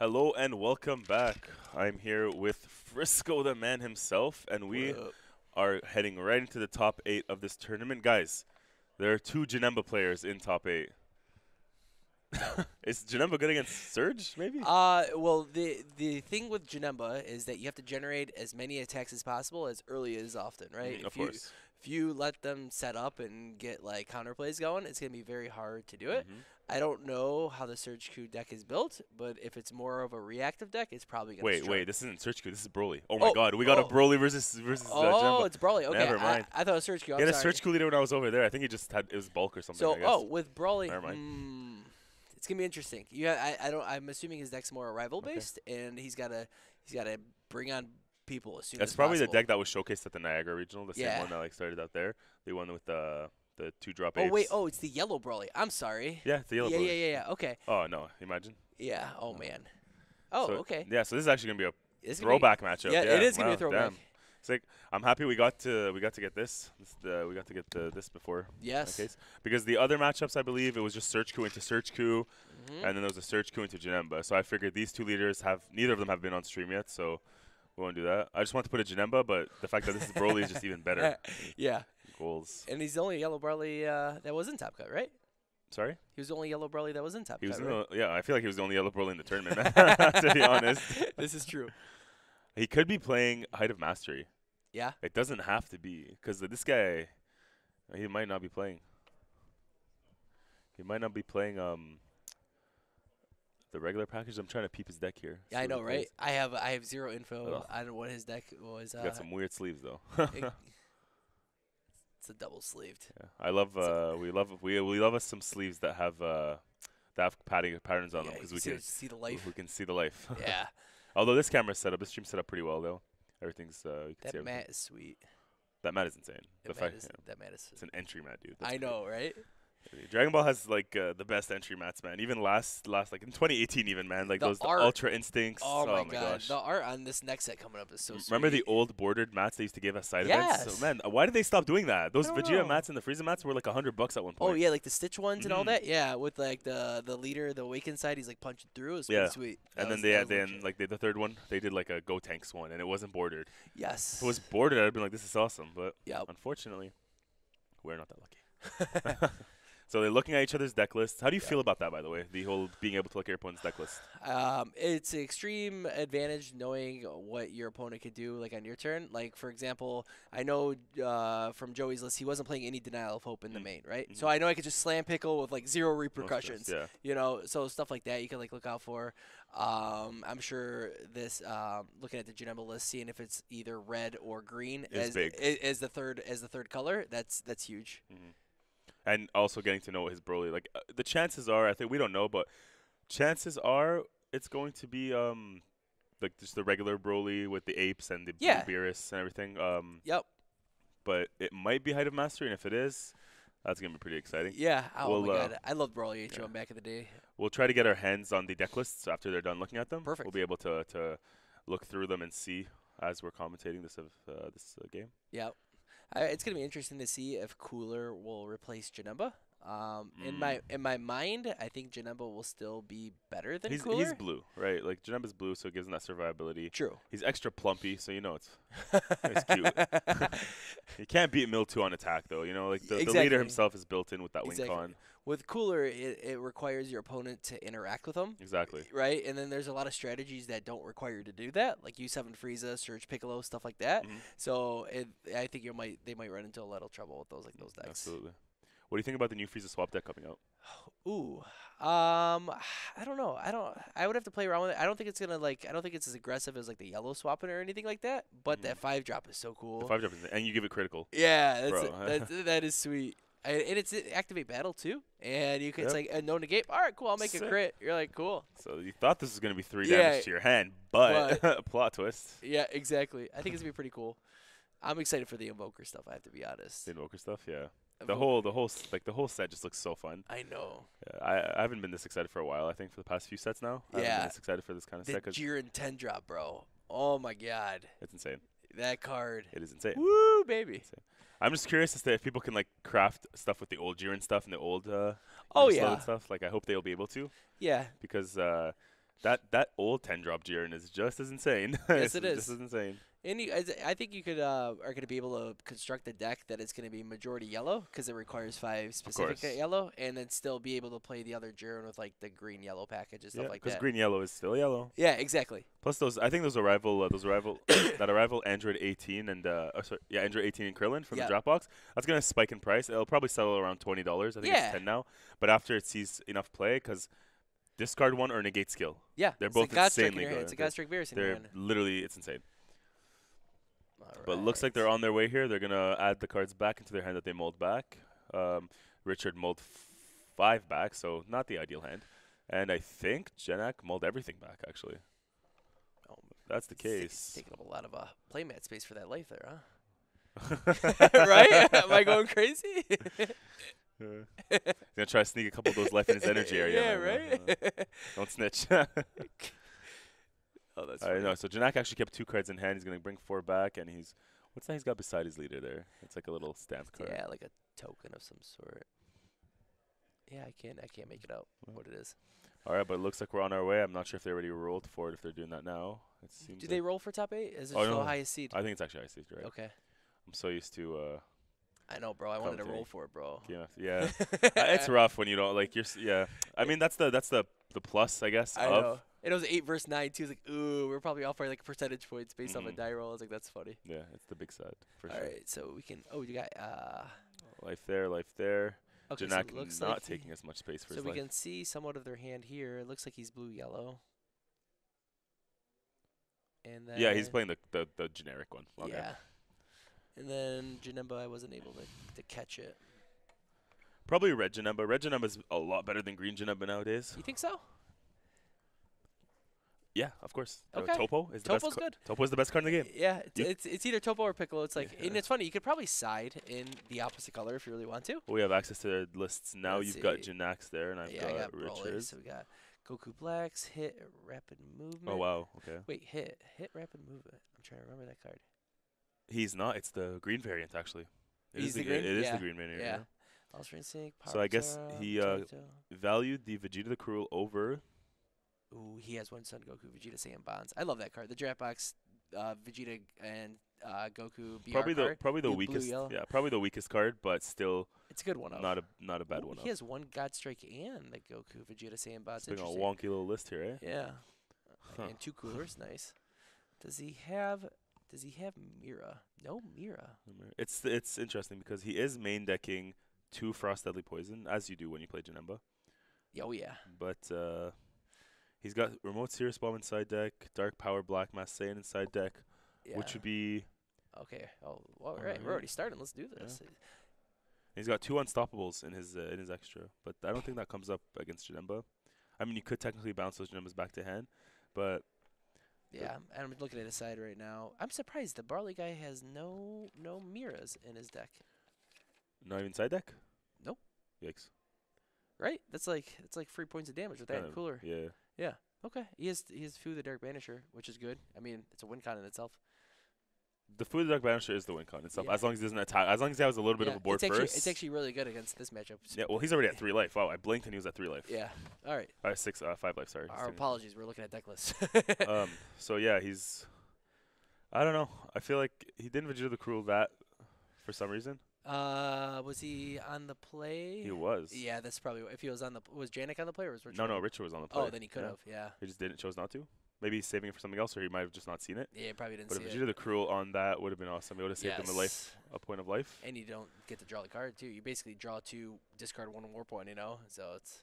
Hello and welcome back. I'm here with Frisco, the man himself, and we are heading right into the top eight of this tournament. Guys, there are two Janemba players in top eight. Is Janemba good against Surge, maybe? Uh, well, the the thing with Janemba is that you have to generate as many attacks as possible as early as often, right? Mm, of you, course. If you let them set up and get like counterplays going, it's gonna be very hard to do it. Mhm. I don't know how the Surge Q deck is built, but if it's more of a reactive deck, it's probably gonna. Wait, struggle. wait, this isn't Surge Q, this is Broly. Oh my Oh, god, we got a oh. Broly versus versus uh, Oh, Janemba. it's Broly. Okay, Never I- mind. I, thought it was Surge Q. I'm He had a sorry. Surge Q leader when I was over there. I think he just had it was bulk or something. So, I guess. oh, with Broly. Never mind. mm, it's gonna be interesting. Yeah, I, I don't. I'm assuming his deck's more rival Okay. based, and he's gotta he's gotta bring on people as soon That's as probably possible. the deck that was showcased at the Niagara Regional, the Yeah. same one that like started out there. The one with the the two drop Oh wait, oh, it's the yellow Broly. I'm sorry. Yeah, it's the yellow yeah, Broly. yeah, yeah, yeah. Okay. Oh no, imagine. Yeah. Oh man. Oh, So- okay. Yeah, so this is actually gonna be a gonna be- throwback matchup. Yeah, it is gonna be a throwback. Damn. It's like I'm happy we got to we got to get this. this uh, we got to get the, this before Yes. because the other matchups I believe it was just Surge Q into Surge Q Mhm. and then there was a Surge Q into Janemba. So I figured these two leaders have neither of them have been on stream yet, so we won't do that. I just want to put a Janemba, but the fact that this is Broly is just even better. yeah, Goals. and he's the only yellow Broly uh, that was in Top Cut, right? Sorry. He was the only yellow Broly that was in Top He was Cut, in right? the, yeah, I feel like he was the only yellow Broly in the tournament, to be honest. this is true. He could be playing Height of Mastery. Yeah. It doesn't have to be because this guy, he might not be playing. He might not be playing um the regular package. I'm trying to peep his deck here. Yeah, see I know, right? plays. I have I have zero info Ugh. on what his deck was. He Uh, got some weird sleeves though. it- it's a double sleeved. yeah. I love uh we love we we love us some sleeves that have uh that have padding patterns on them because we see, can see the life. we can see the life. yeah, Although this camera's set up, this stream set up pretty well though. Everything's uh you can see that everything. mat is sweet. that mat is insane. The That mat fact is, yeah, that mat is. it's an entry mat, dude. That's I know, right? Dragon Ball has like uh, the best entry mats, man. Even last last like in 2018, even man, like The those art- Ultra Instincts. Oh, my, god, gosh. the art on this next set coming up is so. Remember the old bordered mats they used to give us side events? Yes. So, man, why did they stop doing that? Those Vegeta know. mats and the Frieza mats were like hundred bucks at one point. Oh yeah, like the Stitch ones and all Mhm. that. Yeah, with like the the leader, the awakened side, he's like punching through. It's Yeah. sweet. That And then they had then like they, the third one they did like a Gotenks one and it wasn't bordered. yes. If it was bordered, I'd have been like, this is awesome. But Yep. unfortunately, we're not that lucky. so they're looking at each other's deck lists. How do you Yeah. feel about that, by the way? The whole being able to look at your opponent's deck list. Um, it's an extreme advantage knowing what your opponent could do, like on your turn. Like for example, I know uh, from Joey's list, he wasn't playing any denial of hope in the Mm. main, right? Mhm. So I know I could just slam pickle with like zero repercussions. Yeah. You know, so stuff like that you can like look out for. Um, I'm sure this um, looking at the Janemba list, seeing if it's either red or green Is as big. as the third as the third color. That's that's huge. And also getting to know his Broly. Like uh, the chances are, I think we don't know, but chances are it's going to be um like just the regular Broly with the apes and the Yeah. Beerus and everything. Um, Yep. but it might be Height of Mastery, and if it is, that's gonna be pretty exciting. Yeah. Oh We'll, my uh, god, I loved Broly H1 yeah. back in the day. We'll try to get our hands on the deck lists after they're done looking at them. Perfect. We'll be able to to look through them and see as we're commentating this of uh, this uh, game. Yep. It's gonna be interesting to see if Cooler will replace Janemba. Um, in my Mm. in my mind, I think Janemba will still be better than He's Cooler. he's blue, right? Like Janemba's blue, so it gives him that survivability. True. He's extra plumpy, so you know it's It's cute. You can't beat Miltu on attack though. You know, like the, the leader himself is built in with that Exactly. win con. With Cooler, it, it requires your opponent to interact with him. Exactly. Right, and then there's a lot of strategies that don't require you to do that, like U7 Frieza, Surge Piccolo, stuff like that. Mhm. So it, I think you might they might run into a lot of trouble with those like those decks. Absolutely. What do you think about the new Frieza swap deck coming out? Ooh, um, I don't know. I don't. I would have to play around with it. I don't think it's gonna like. I don't think it's as aggressive as like the yellow swapping or anything like that. But Mhm. that five drop is so cool. The five drop is, and you give it critical. yeah, that's, Bro. that's that is sweet. And and it's activate battle too, and you can it's like no negate. All right, cool. I'll make Sick. a crit. You're like cool. So you thought this was gonna be three Yeah, damage to your hand, but, plot twist. Yeah, exactly. I think it's gonna be pretty cool. I'm excited for the invoker stuff. I have to be honest. The invoker stuff, yeah. The whole, the whole, like the whole set just looks so fun. I know. Yeah, I, I haven't been this excited for a while. I think for the past few sets now. I haven't been this excited for this kind of The set 'cause Jiren 10 drop, bro. Oh my god, it's insane. that card. It is insane. Woo, baby. I'm just curious as to if people can like craft stuff with the old Jiren stuff and the old uh, Oh yeah, stuff. Like I hope they'll be able to yeah. because uh, that that old ten drop Jiren is just as insane. Yes, It's Just as insane. And you, I, think you could uh, are going to be able to construct a deck that is going to be majority yellow because it requires five specific yellow, and then still be able to play the other Jiren with like the green yellow package and stuff Yeah, like that. because green yellow is still yellow. Yeah, exactly. Plus those, I think those arrival, uh, those arrival, that arrival Android 18 and uh, oh, sorry, yeah, Android 18 and Krillin from Yeah. the draft box. That's gonna spike in price. It'll probably settle around twenty dollars. I think Yeah. it's ten now. But after it sees enough play, because discard one or negate skill. Yeah, They're both a God Strike in insanely good. It's a They're- God Strike Varus in They're literally, it's insane. But it looks like they're on their way here. They're gonna add the cards back into their hand that they mulled back. Um, Richard mulled five back, so not the ideal hand. And I think Janak mulled everything back. Actually, Oh, that's the it's take- it's case. taking up a lot of uh, playmat space for that life there, huh? right? Am I going crazy? He's gonna try to sneak a couple of those left in his energy area. yeah, man, uh, right. Don't snitch. Oh, that's I funny. know. So Janak actually kept two cards in hand. He's gonna bring four back, and he's what's that he's got beside his leader there? It's like a little stamp card. Yeah, like a token of some sort. Yeah, I can't. I can't make it out Well, what it is. All right, but it looks like we're on our way. I'm not sure if they already rolled for it. If they're doing that now, it seems. Do like they roll for top eight? Is it Oh, no. highest seed? I think it's actually IC, right? Okay. I'm so used to uh, I know, bro. I wanted to roll for it, bro. Yeah, Uh, it's rough when you don't like. You're. s- Yeah, I mean that's the that's the the plus, I guess. I of know. And it was eight versus nine too. It's like, ooh, we're probably off by like percentage points based off a Mhm. die roll. I was like, that's funny. Yeah, it's the big side for All sure. right, so we can. Oh, you got. uh Life there, life there. Okay, so Janak it looks not like he- taking as much space for So his we life. can see somewhat of their hand here. It looks like he's blue yellow. And then yeah, he's playing the, the the generic one. Okay. Yeah. And then Janemba, I wasn't able to, to catch it. Probably red Janemba. Red Janemba is a lot better than green Janemba nowadays. You think so? Yeah, of course. Uh, Okay. Topo is the Topo's best. good. Topo is the best card in the game. Yeah, it's, it's it's either Topo or Piccolo. It's like, and it's funny. You could probably side in the opposite color if you really want to. We have access to their lists now. Let's You've got. Janak's there, and I've yeah, I got got. Richard. So we got Goku Blacks, hit rapid movement. Oh wow, okay. Wait, hit hit rapid movement. I'm trying to remember that card. He's not. It's the green variant actually. It He's is the It green? is Yeah, the green variant. yeah. Ultra Instinct. So I guess he, uh, Valued the Vegeta the Cruel over. Ooh, he has one Son Goku, Vegeta, Saiyan Bonds. I love that card. The draft box, uh, Vegeta and uh, Goku BR probably the card. probably the blue, weakest. Yeah, probably the weakest card, but still It's a good one. not a not a bad Ooh, one. He up. has one God Strike and the Goku, Vegeta, Saiyan Bonds. It's being a wonky little list here, eh? Yeah. Huh. And two coolers, nice. Does he have? Does he have Mira? No Mira. It's it's interesting because he is main decking two Frost Deadly Poison, as you do when you play Janemba. Oh yeah. But uh, he's got Remote Serious Bomb inside deck, Dark Power Black Mass Saiyan inside deck, Yeah. which would be. Okay. Oh, all right. Alright. We're already starting. Let's do this. He's got two Unstoppables in his uh, in his extra, but I don't think that comes up against Janemba. I mean, you could technically bounce those Janembas back to hand, but Yeah, and I'm looking at his side right now. I'm surprised the Barley guy has no no Miras in his deck. not even side deck. Nope. Yikes. Right? That's like that's like three points of damage with that cooler. Yeah. Okay. He has he has Fu the Dark Banisher, which is good. I mean, it's a win con in itself. The Fu the Dark Banisher is the win con itself. Yeah. As long as he doesn't attack, as long as he has a little bit yeah, of a board it's actually, first. It's actually really good against this matchup. yeah. Well, he's already at three life. Wow, I blinked and he was at three life. Yeah. All right. Uh, six, uh, five life. Sorry. Our apologies. We're looking at deck lists. um. So yeah, he's. I don't know. I feel like he didn't Vegeta the Cruel that for some reason. Uh, was he on the play? He was. Yeah, that's probably if he was on the was Janak on the play or was Richard? No, no, Richard was on the play. Oh, then he could Yeah. have. Yeah. He just didn't chose not to. Maybe he's saving it for something else, or he might have just not seen it. Yeah, probably didn't But see if. Vegeta the Cruel on that would have been awesome. It would have saved him a life, a point of life. And you don't get to draw the card too. You basically draw two, discard one war point. You know, so it's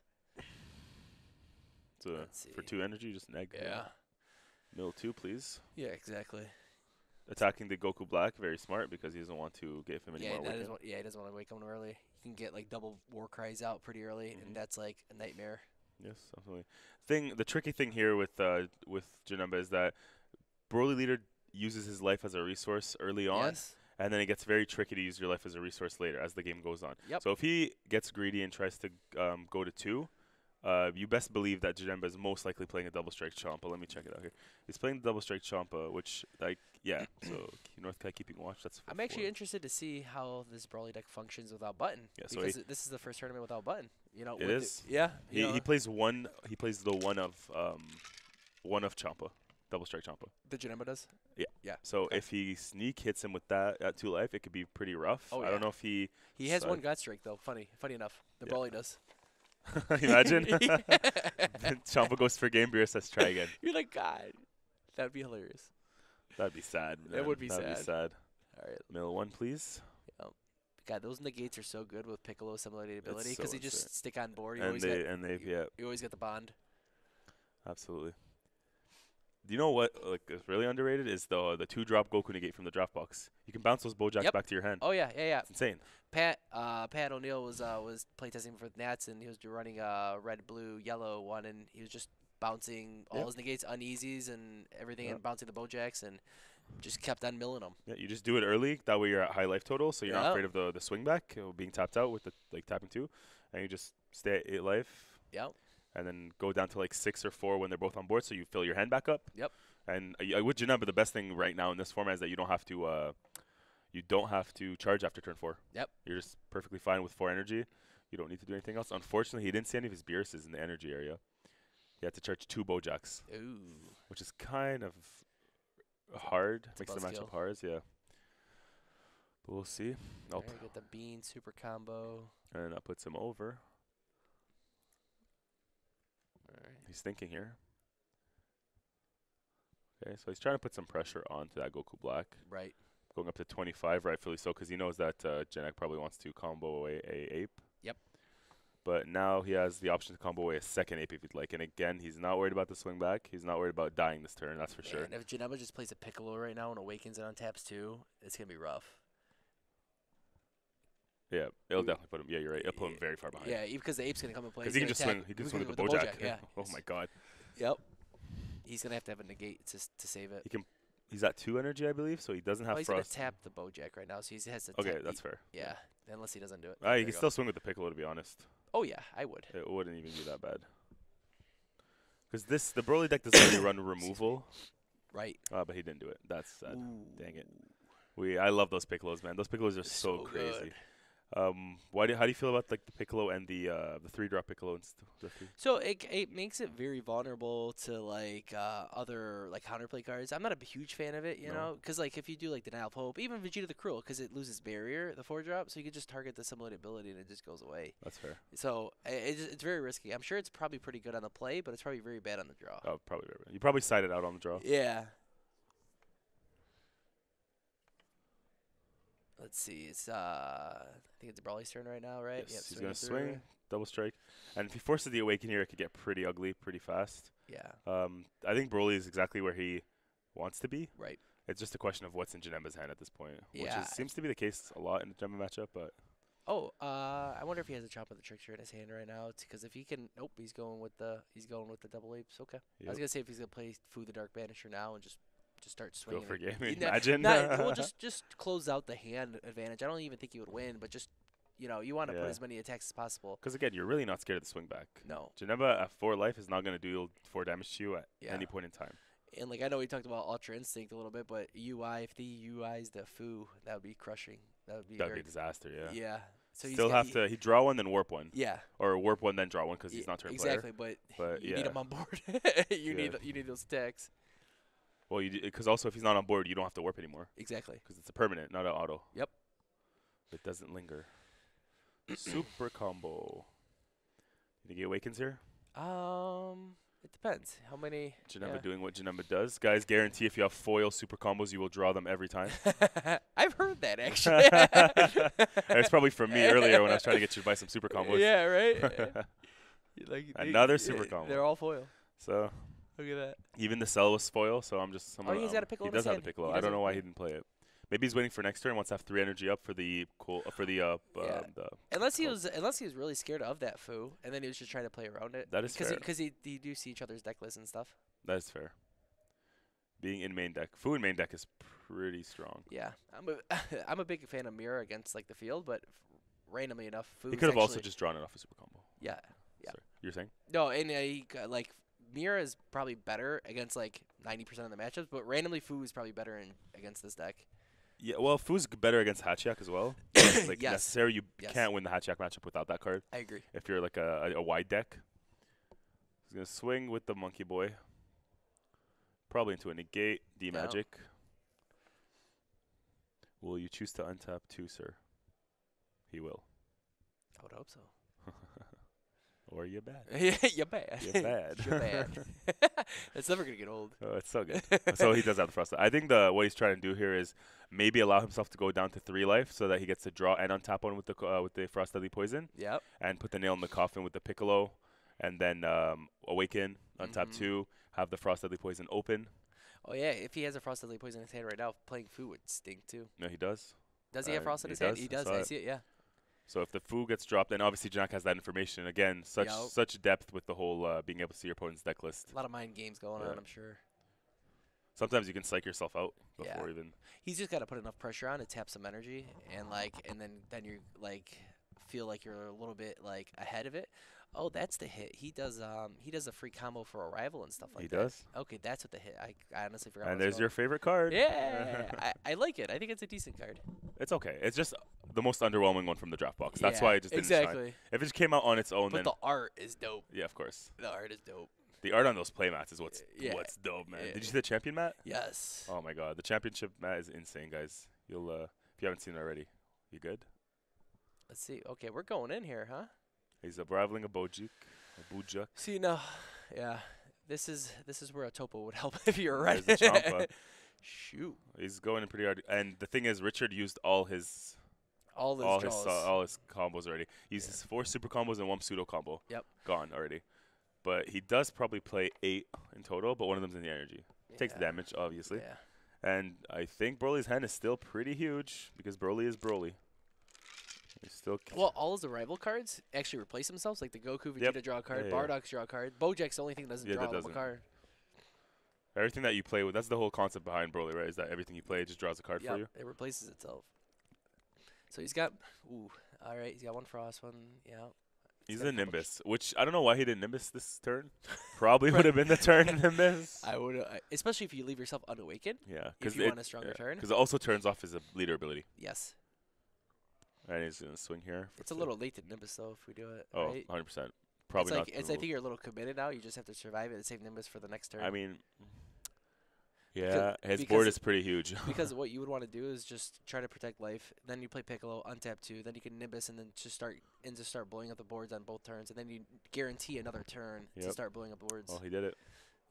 So for two energy, just neg. yeah, Mill two, please. yeah, exactly. Attacking the Goku Black, very smart because he doesn't want to give him any Yeah, more that is weekend. what, yeah, he doesn't want to wake up early. He can get like double war cries out pretty early, Mhm. and that's like a nightmare. Yes, definitely. Thing, the tricky thing here with uh, with Janemba is that Broly Leader uses his life as a resource early on, Yes. and then it gets very tricky to use your life as a resource later as the game goes on. Yep. So if he gets greedy and tries to um, go to two, uh, you best believe that Janemba is most likely playing a double strike Champa. Let me check it out here. He's playing the double strike Champa, which like yeah. so North Kai keeping watch. That's. I'm actually interested to see how this Broly deck functions without button. Yeah, so because it- this is the first tournament without button. You know, It. The, yeah. He, know, he plays one. He plays the one of um, one of Champa, double strike Champa. The Janemba does. Yeah. Yeah. So Okay. if he sneak hits him with that at two life, it could be pretty rough. Oh, I yeah. don't know if he He has one God Strike though. Funny, funny enough. The Yeah. Broly does. imagine Champa goes for game. Beer says try again. You're like God. That'd be hilarious. That'd be sad. That would be That'd sad. Be sad. All right. Mill one, please. God, those negates are so good with Piccolo assimilated ability so because they just stick on board. You And always they get and they yeah, you always get the bond. absolutely. Do you know what like is really underrated is the the two drop Goku negate from the draft box. You can bounce those Bojacks Yep. back to your hand. Oh yeah, yeah, yeah. It's insane. Pat uh, Pat O'Neill was uh, was playtesting for Nats and he was running a red, blue, yellow one and he was just bouncing all Yeah. his negates, uneasies, and everything, Yeah. and bouncing the Bojacks and just kept on milling them. Yeah, you just do it early. That way you're at high life total, so you're Yeah. not afraid of the the swing back uh, being tapped out with the like tapping two, and you just stay at eight life. Yep. And then go down to like six or four when they're both on board, so you fill your hand back up. Yep. And uh, with Janemba, the best thing right now in this format is that you don't have to uh, you don't have to charge after turn four. Yep. You're just perfectly fine with four energy. You don't need to do anything else. Unfortunately, he didn't see any of his Beerus's in the energy area. He had to charge two Bojacks, Ooh. which is kind of hard. It's Makes the matchup hard, yeah. But we'll see. There, get the bean super combo. and that puts him over. Right. He's thinking here. Okay, so he's trying to put some pressure onto that Goku Black, Right. going up to 25, rightfully so, because he knows that uh, Janak probably wants to combo away a ape. Yep. But now he has the option to combo away a second ape if he'd like. And again, he's not worried about the swing back. He's not worried about dying this turn, that's for Yeah, sure. And if Janemba just plays a Piccolo right now and awakens it on taps too, it's gonna be rough. Yeah, it'll definitely put him. Yeah, you're right. It'll put him very far behind. Yeah, even because the ape's gonna come and play. Because he can just swing. He can swing with the go Bojack. Yeah. oh my god. Yep. He's gonna have to have a negate to to save it. He can. He's at two energy, I believe, so he doesn't have Well, he's frost. gonna tap the Bojack right now, so he has to. okay, that's he- fair. Yeah, unless he doesn't do it. Uh, you can still swing with the Piccolo, to be honest. Oh yeah, I would. It wouldn't even be that bad. Because this the Broly deck doesn't really run removal, Right. uh, but he didn't do it. That's sad. Ooh. Dang it. We I love those Piccolos, man. Those Piccolos are so, So crazy. good. Um, why do how do you feel about like the Piccolo and the uh the three drop Piccolo and st- the three? So it it makes it very vulnerable to like uh, other like counterplay cards. I'm not a huge fan of it, you No. know, because like if you do like Denial of Hope, even Vegeta the Cruel, because it loses barrier, the four drop, so you can just target the similar ability and it just goes away. That's fair. So i- it's it's very risky. I'm sure it's probably pretty good on the play, but it's probably very bad on the draw. Oh, probably. You probably sided out on the draw. Yeah. Let's see. It's uh, I think it's Broly's turn right now, right? Yes, Yep, he's gonna through. swing, double strike, and if he forces the awaken here, it could get pretty ugly pretty fast. Yeah. Um, I think Broly is exactly where he wants to be. Right. It's just a question of what's in Janemba's hand at this point, which Yeah. is, seems to be the case a lot in the Janemba matchup. But Oh, uh, I wonder if he has a chop of the trickster in his hand right now. Because if he can, nope, he's going with the he's going with the double apes. Okay. I was gonna say if he's gonna play Fu the Dark Banisher now and just just start swinging. go for it. game. You Imagine. Not, well, just just close out the hand advantage. I don't even think he would win, but just you know, you want to Yeah. put as many attacks as possible. Because again, you're really not scared of the swing back. No. Geneva at four life is not going to deal four damage to you at Yeah. any point in time. And like I know we talked about Ultra Instinct a little bit, but UI if the UI's the foo, that would be crushing. That would be That'd be a disaster. Yeah. yeah. So Still have to. He draw one, then warp one, Yeah. or warp one, then draw one because he's not turn exactly, player. but, But you need yeah. him on board. you Yeah. need you need those attacks. Well, you because also if he's not on board, you don't have to warp anymore Exactly. because it's a permanent, not an auto. Yep. It doesn't linger. Super combo. You think he awakens here? Um, it depends. How many? Janemba doing what Janemba does. Guys, guarantee if you have foil super combos, you will draw them every time. I've heard that actually. It's probably from me earlier when I was trying to get you to buy some super combos. Yeah, right. like Another super combo. They're all foil. so Look at that. even the cell was foil, so I'm just. I'm Oh, he's um, got a piccolo He does have a piccolo. I don't know why he didn't play it. Maybe he's waiting for next turn. Wants to have three energy up for the cool uh, for the uh, Yeah. um, the Unless he was, unless he was really scared of that foo, and then he was just trying to play around it. That is because fair. because do see each other's deck lists and stuff. That is fair. Being in main deck, foo in main deck is pretty strong. Yeah, I'm a I'm a big fan of Mira against like the field, but randomly enough, foo. He could have also just drawn it off a super combo. yeah. Yeah. Sorry. You're saying? No, and uh, he, got, like Mira is probably better against like 90% of the matchups, but randomly Fu is probably better in against this deck. Yeah. Well, Fu's better against Hatchiyack as well. like Yes. necessary, you Yes. can't win the Hatchiyack matchup without that card. I agree. If you're like a, a, a wide deck, he's gonna swing with the Monkey Boy. Probably into a negate. D magic. Will you choose to untap two, sir? He will. I would hope so. Or you're bad. You're bad. You're bad. You're bad. That's never gonna get old. Oh, it's so good. so he does have the frost. I think the what he's trying to do here is maybe allow himself to go down to three life so that he gets to draw and untap one with the uh, with the frost deadly poison Yep. and put the nail in the coffin with the piccolo, and then um, awaken untap Mhm. two, have the frost deadly poison open. Oh yeah, if he has a frost deadly poison in his hand right now, playing Fu would stink too. No, he does. Does he have Uh, frost in his hand? He does. I it. see it. Yeah. So if the foo gets dropped, then obviously Jack has that information again. Such Yup. such depth with the whole uh, being able to see your opponent's deck list. A lot of mind games going Yeah. on. I'm sure. Sometimes you can psych yourself out Yeah. before even. He's just got to put enough pressure on to tap some energy and like, and then then you like feel like you're a little bit like ahead of it. Oh, that's the hit. He does um he does a free combo for arrival and stuff like he that. He does. Okay, that's what the hit. I, I honestly forgot. And what it was there's your favorite card. Yeah, I, I like it. I think it's a decent card. It's okay. It's just the most underwhelming one from the draft box. That's why Yeah, it just didn't shine. exactly. If it just came out on its own, But then the art is dope. yeah, of course. The art is dope. The art on those playmats is what's Yeah. what's dope, man. Yeah. Did you see the champion mat? Yes. Oh my god, the championship mat is insane, guys. You'll uh, if you haven't seen it already, you good? Let's see. Okay, we're going in here, huh? He's a rivaling a Bojuk, a Bujuk. See now, yeah. This is this is where a topo would help if you're right. Shoot. He's going in pretty hard. And the thing is, Richard used all his All those all his uh, all his combos already. He used Yeah. his four super combos and one pseudo combo. Yep. Gone already. But he does probably play eight in total, but one of them's in the energy. Takes the damage, obviously. Yeah. And I think Broly's hand is still pretty huge because Broly is Broly. Still Well, all his arrival cards actually replace themselves. Like the Goku Vegeta Yep. draw a card, Yeah, yeah. Bardock's draw a card. Bojack's the only thing that doesn't Yeah, draw that a doesn't. card. everything that you play with. That's the whole concept behind Broly, right? Is that everything you play just draws a card for Yep, you. it replaces itself. So he's got, ooh, all right, he's got one Frost, one, yeah. He's a a Nimbus, which I don't know why he didn't Nimbus this turn. Probably would have been the turn Nimbus. I would, uh, especially if you leave yourself unawakened. Yeah, If you want a stronger turn. Because it also turns off his uh, leader ability. Yes, And he's gonna swing here. it's a little late to Nimbus though if we do it. Oh, right? 100 percent. Probably it's not. like it's. I think you're a little committed now. You just have to survive it and save Nimbus for the next turn. I mean, yeah, his because- board is pretty huge. because what you would want to do is just try to protect life. Then you play Piccolo, untap two. Then you can Nimbus and then just start and just start blowing up the boards on both turns. And then you guarantee another turn to start blowing up boards. well, he did it.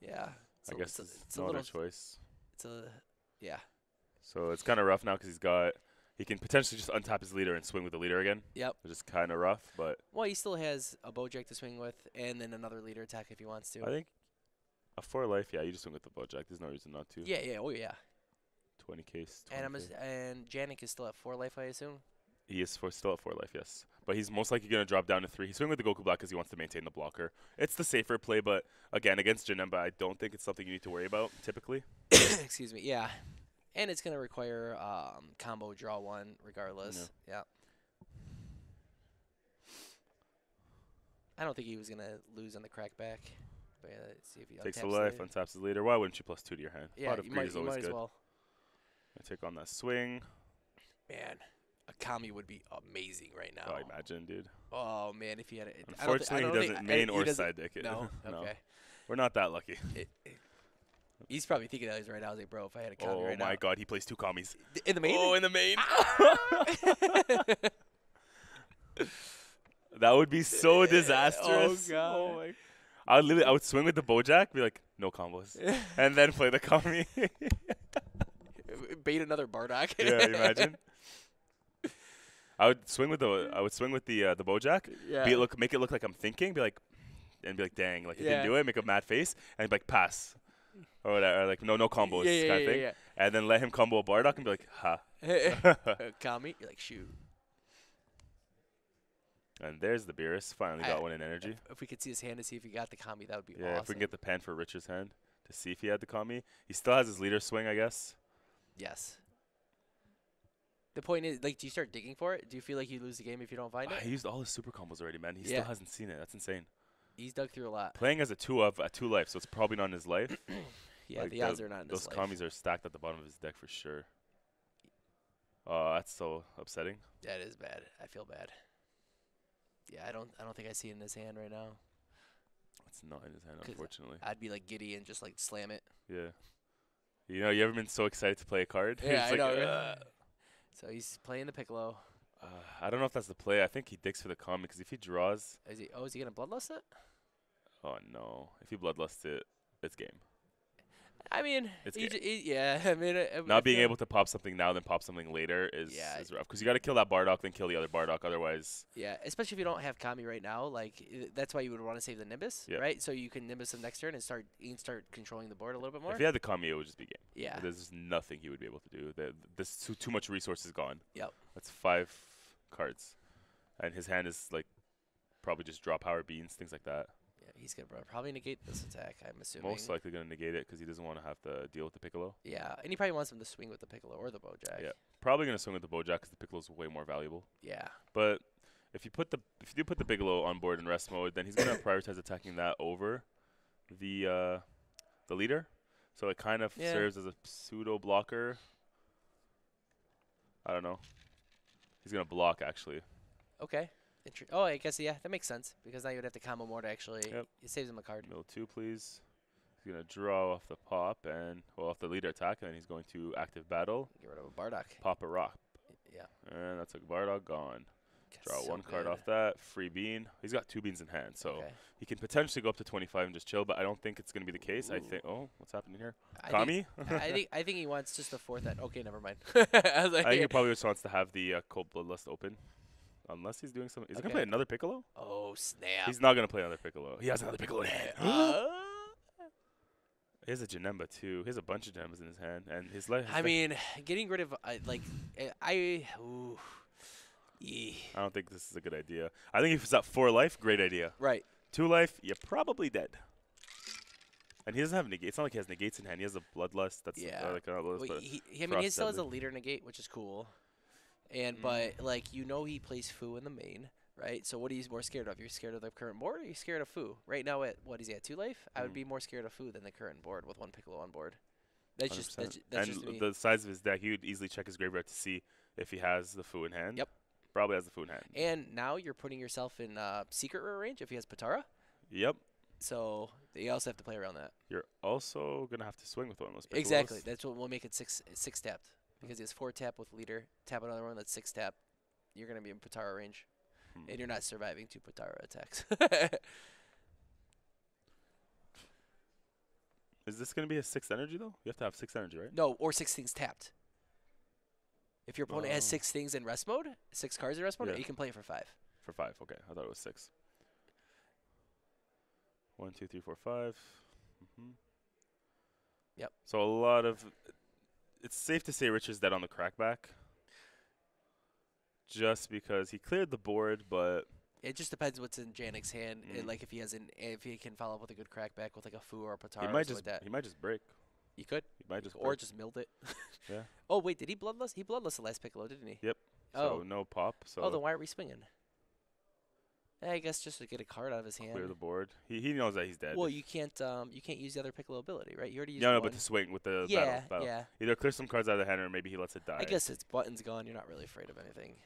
yeah, it's I a- guess it's a, it's, it's a little. choice. It's a yeah. So it's kind of rough now because he's got. He can potentially just untap his leader and swing with the leader again. Yep. Which is kind of rough, but Well, he still has a Bojack to swing with, and then another leader attack if he wants to. I think a four life, yeah, you just swing with the Bojack. There's no reason not to. yeah, yeah, oh yeah. 20 case. And I'm 20K. and Janak is still at four life, I assume. He is for still at four life, yes. But he's most likely going to drop down to three. He's swinging with the Goku Black because he wants to maintain the blocker. It's the safer play, but again, against Janemba, I don't think it's something you need to worry about typically. Excuse me. Yeah, and it's gonna require um, combo draw one regardless. Yeah. I don't think he was gonna lose on the crackback. But yeah, let's see if he Takes the untaps life, later. untaps his leader. Why wouldn't you plus two to your hand? Yeah, Pot of you might, is always might as good. well. I take on that swing. Man, a Kami would be amazing right now. Oh, I imagine, dude. Oh man, if he had it. I don't thi- I Unfortunately, don't he doesn't main or side deck it. No. Okay. We're not that lucky. It- it- he's probably thinking that right now. He's like, bro, if I had a Kami Oh right my god, he plays two Kamis. In the main. Oh, in the main. Ah! that would be so disastrous. Oh, disastrous. God. my. I would literally, I would swing with the Bojack, be like, no combos, and then play the Kami. Bait another Bardock. yeah, you imagine. I would swing with the, I would swing with the uh, the Bojack. yeah. Be it look, make it look like I'm thinking. Be like, and be like, dang, like I didn't do it. Make a mad face, and be like, pass, or whatever. Or like, no, no combos, yeah, yeah, kind yeah, of thing. yeah, And then let him combo a Bardock and be like, ha. yeah. Kami, you're like, shoot. and there's the Beerus. Finally I- got one in energy. If, if we could see his hand to see if he got the Kami, that would be Yeah, awesome. if we can get the pan for Richard's hand to see if he had the Kami. He still has his leader swing, I guess. Yes. The point is, like, do you start digging for it? Do you feel like you lose the game if you don't find Ah, it? he used all his super combos already, man. He Yeah. still hasn't seen it. That's insane. He's dug through a lot. Playing as a two of at two life, so it's probably not in his life. Yeah, Like, the odds are not in Those his life. Kamis are stacked at the bottom of his deck for sure. Oh, that's so upsetting. That is bad. I feel bad. Yeah, I don't. I don't think I see it in his hand right now. It's not in his hand, unfortunately. I'd be like giddy and just like slam it. Yeah. You know, you ever been so excited to play a card? Yeah, I like, know. So he's playing the piccolo. Uh, I don't know if that's the play. I think he digs for the common because if he draws, Is he? Oh, is he gonna bloodlust it? oh no, if he bloodlusts it, it's game. I mean, It's he game. j- he- yeah. I mean, I, I Not being able to pop something now, then pop something later is Yeah. is rough because you got to kill that Bardock, then kill the other Bardock. Otherwise, Yeah, especially if you don't have Kami right now. Like that's why you would want to save the Nimbus, right? So you can Nimbus him next turn and start you can start controlling the board a little bit more. if he had the Kami, it would just be game. yeah, There's just nothing he would be able to do. The, this too, too much resources gone. Yep. That's five cards, and his hand is like probably just draw power beans, things like that. He's gonna probably negate this attack. I'm assuming. Most likely gonna negate it because he doesn't want to have to deal with the Piccolo. Yeah, and he probably wants him to swing with the Piccolo or the Bojack. Yeah. Probably gonna swing with the Bojack because the Piccolo's way more valuable. Yeah. But if you put the if you do put the Piccolo on board in rest mode, then he's gonna prioritize attacking that over the uh, the leader. So it kind of Yeah. serves as a pseudo blocker. I don't know. He's gonna block actually. Okay. Inter- oh, I guess yeah, that makes sense because now you would have to combo more to actually. Yep. It saves him a card. Mill two, please. He's gonna draw off the pop and well off the leader attack, and then he's going to active battle, Get rid of a Bardock. pop a rock, Yeah. and that's a Bardock gone. Draw So one card good. off that. Free bean. He's got two beans in hand, so Okay. he can potentially go up to 25 and just chill. But I don't think it's gonna be the case. I think. Oh, what's happening here? I Kami. Think, I think I think he wants just the fourth. That okay, never mind. I like, I think he probably just wants to have the uh, cold bloodlust open, unless he's doing something. Is he gonna play another Piccolo? oh snap. He's not gonna play another Piccolo. He has another Piccolo in hand. Uh, he has a Janemba too. He has a bunch of gems in his hand, and his life. I mean, getting rid of I like I. Ooh, yeah. I don't think this is a good idea. I think if it's at four life, great idea. Right. Two life, you're probably dead. And he doesn't have negate. It's not like he has negates in hand. He has a bloodlust. That's Yeah. uh, like a bloodlust, Well, he, he, I mean, he still has a leader negate, which is cool. And Mm. but like you know, he plays Fu in the main, right? So what are you more scared of? You're scared of the current board, or are you scared of Fu? Right now, at what is he at two life? I would Mm. be more scared of Fu than the current board with one Piccolo on board. That's just that's, 100%. that's and just the size of his deck, he would easily check his graveyard to see if he has the Fu in hand. Yep. Probably has the Fu in hand. and now you're putting yourself in uh, secret rare range if he has Patara. Yep. So you also have to play around that. You're also gonna have to swing with one of those. Piccolos. Exactly. That's what will make it six six tapped because he has four tap with leader. Tap another one that's six tap. You're gonna be in Patara range, Hmm. and you're not surviving two Patara attacks. Is this gonna be a six energy though? You have to have six energy, right? no, or six things tapped. If your opponent has Oh. six things in rest mode, six cards in rest mode, Yeah. you can play it for five. For five. Okay, I thought it was six. One, two, three, four, five. Mm-hmm. Yep. So a lot of. It's safe to say Richard's dead on the crackback. Just because he cleared the board, but It just depends what's in Janak's hand, and Mm. like if he has an if he can follow up with a good crackback with like a Fu or a Patara he or might something just like that. he might just break. You could, He might just or break. just milled it. Yeah. Oh wait, did he bloodlust? He bloodlust the last Piccolo, didn't he? Yep. Oh. So no pop. So oh, then why aren't we swinging? I guess just to get a card out of his hand. clear the board. He he knows that he's dead. Well, you can't um you can't use the other Piccolo ability, right? You already used no, no, one. but to swing with the yeah, battle, battle. yeah. Either clear some cards out of the hand, or maybe he lets it die. I guess its button's gone. You're not really afraid of anything.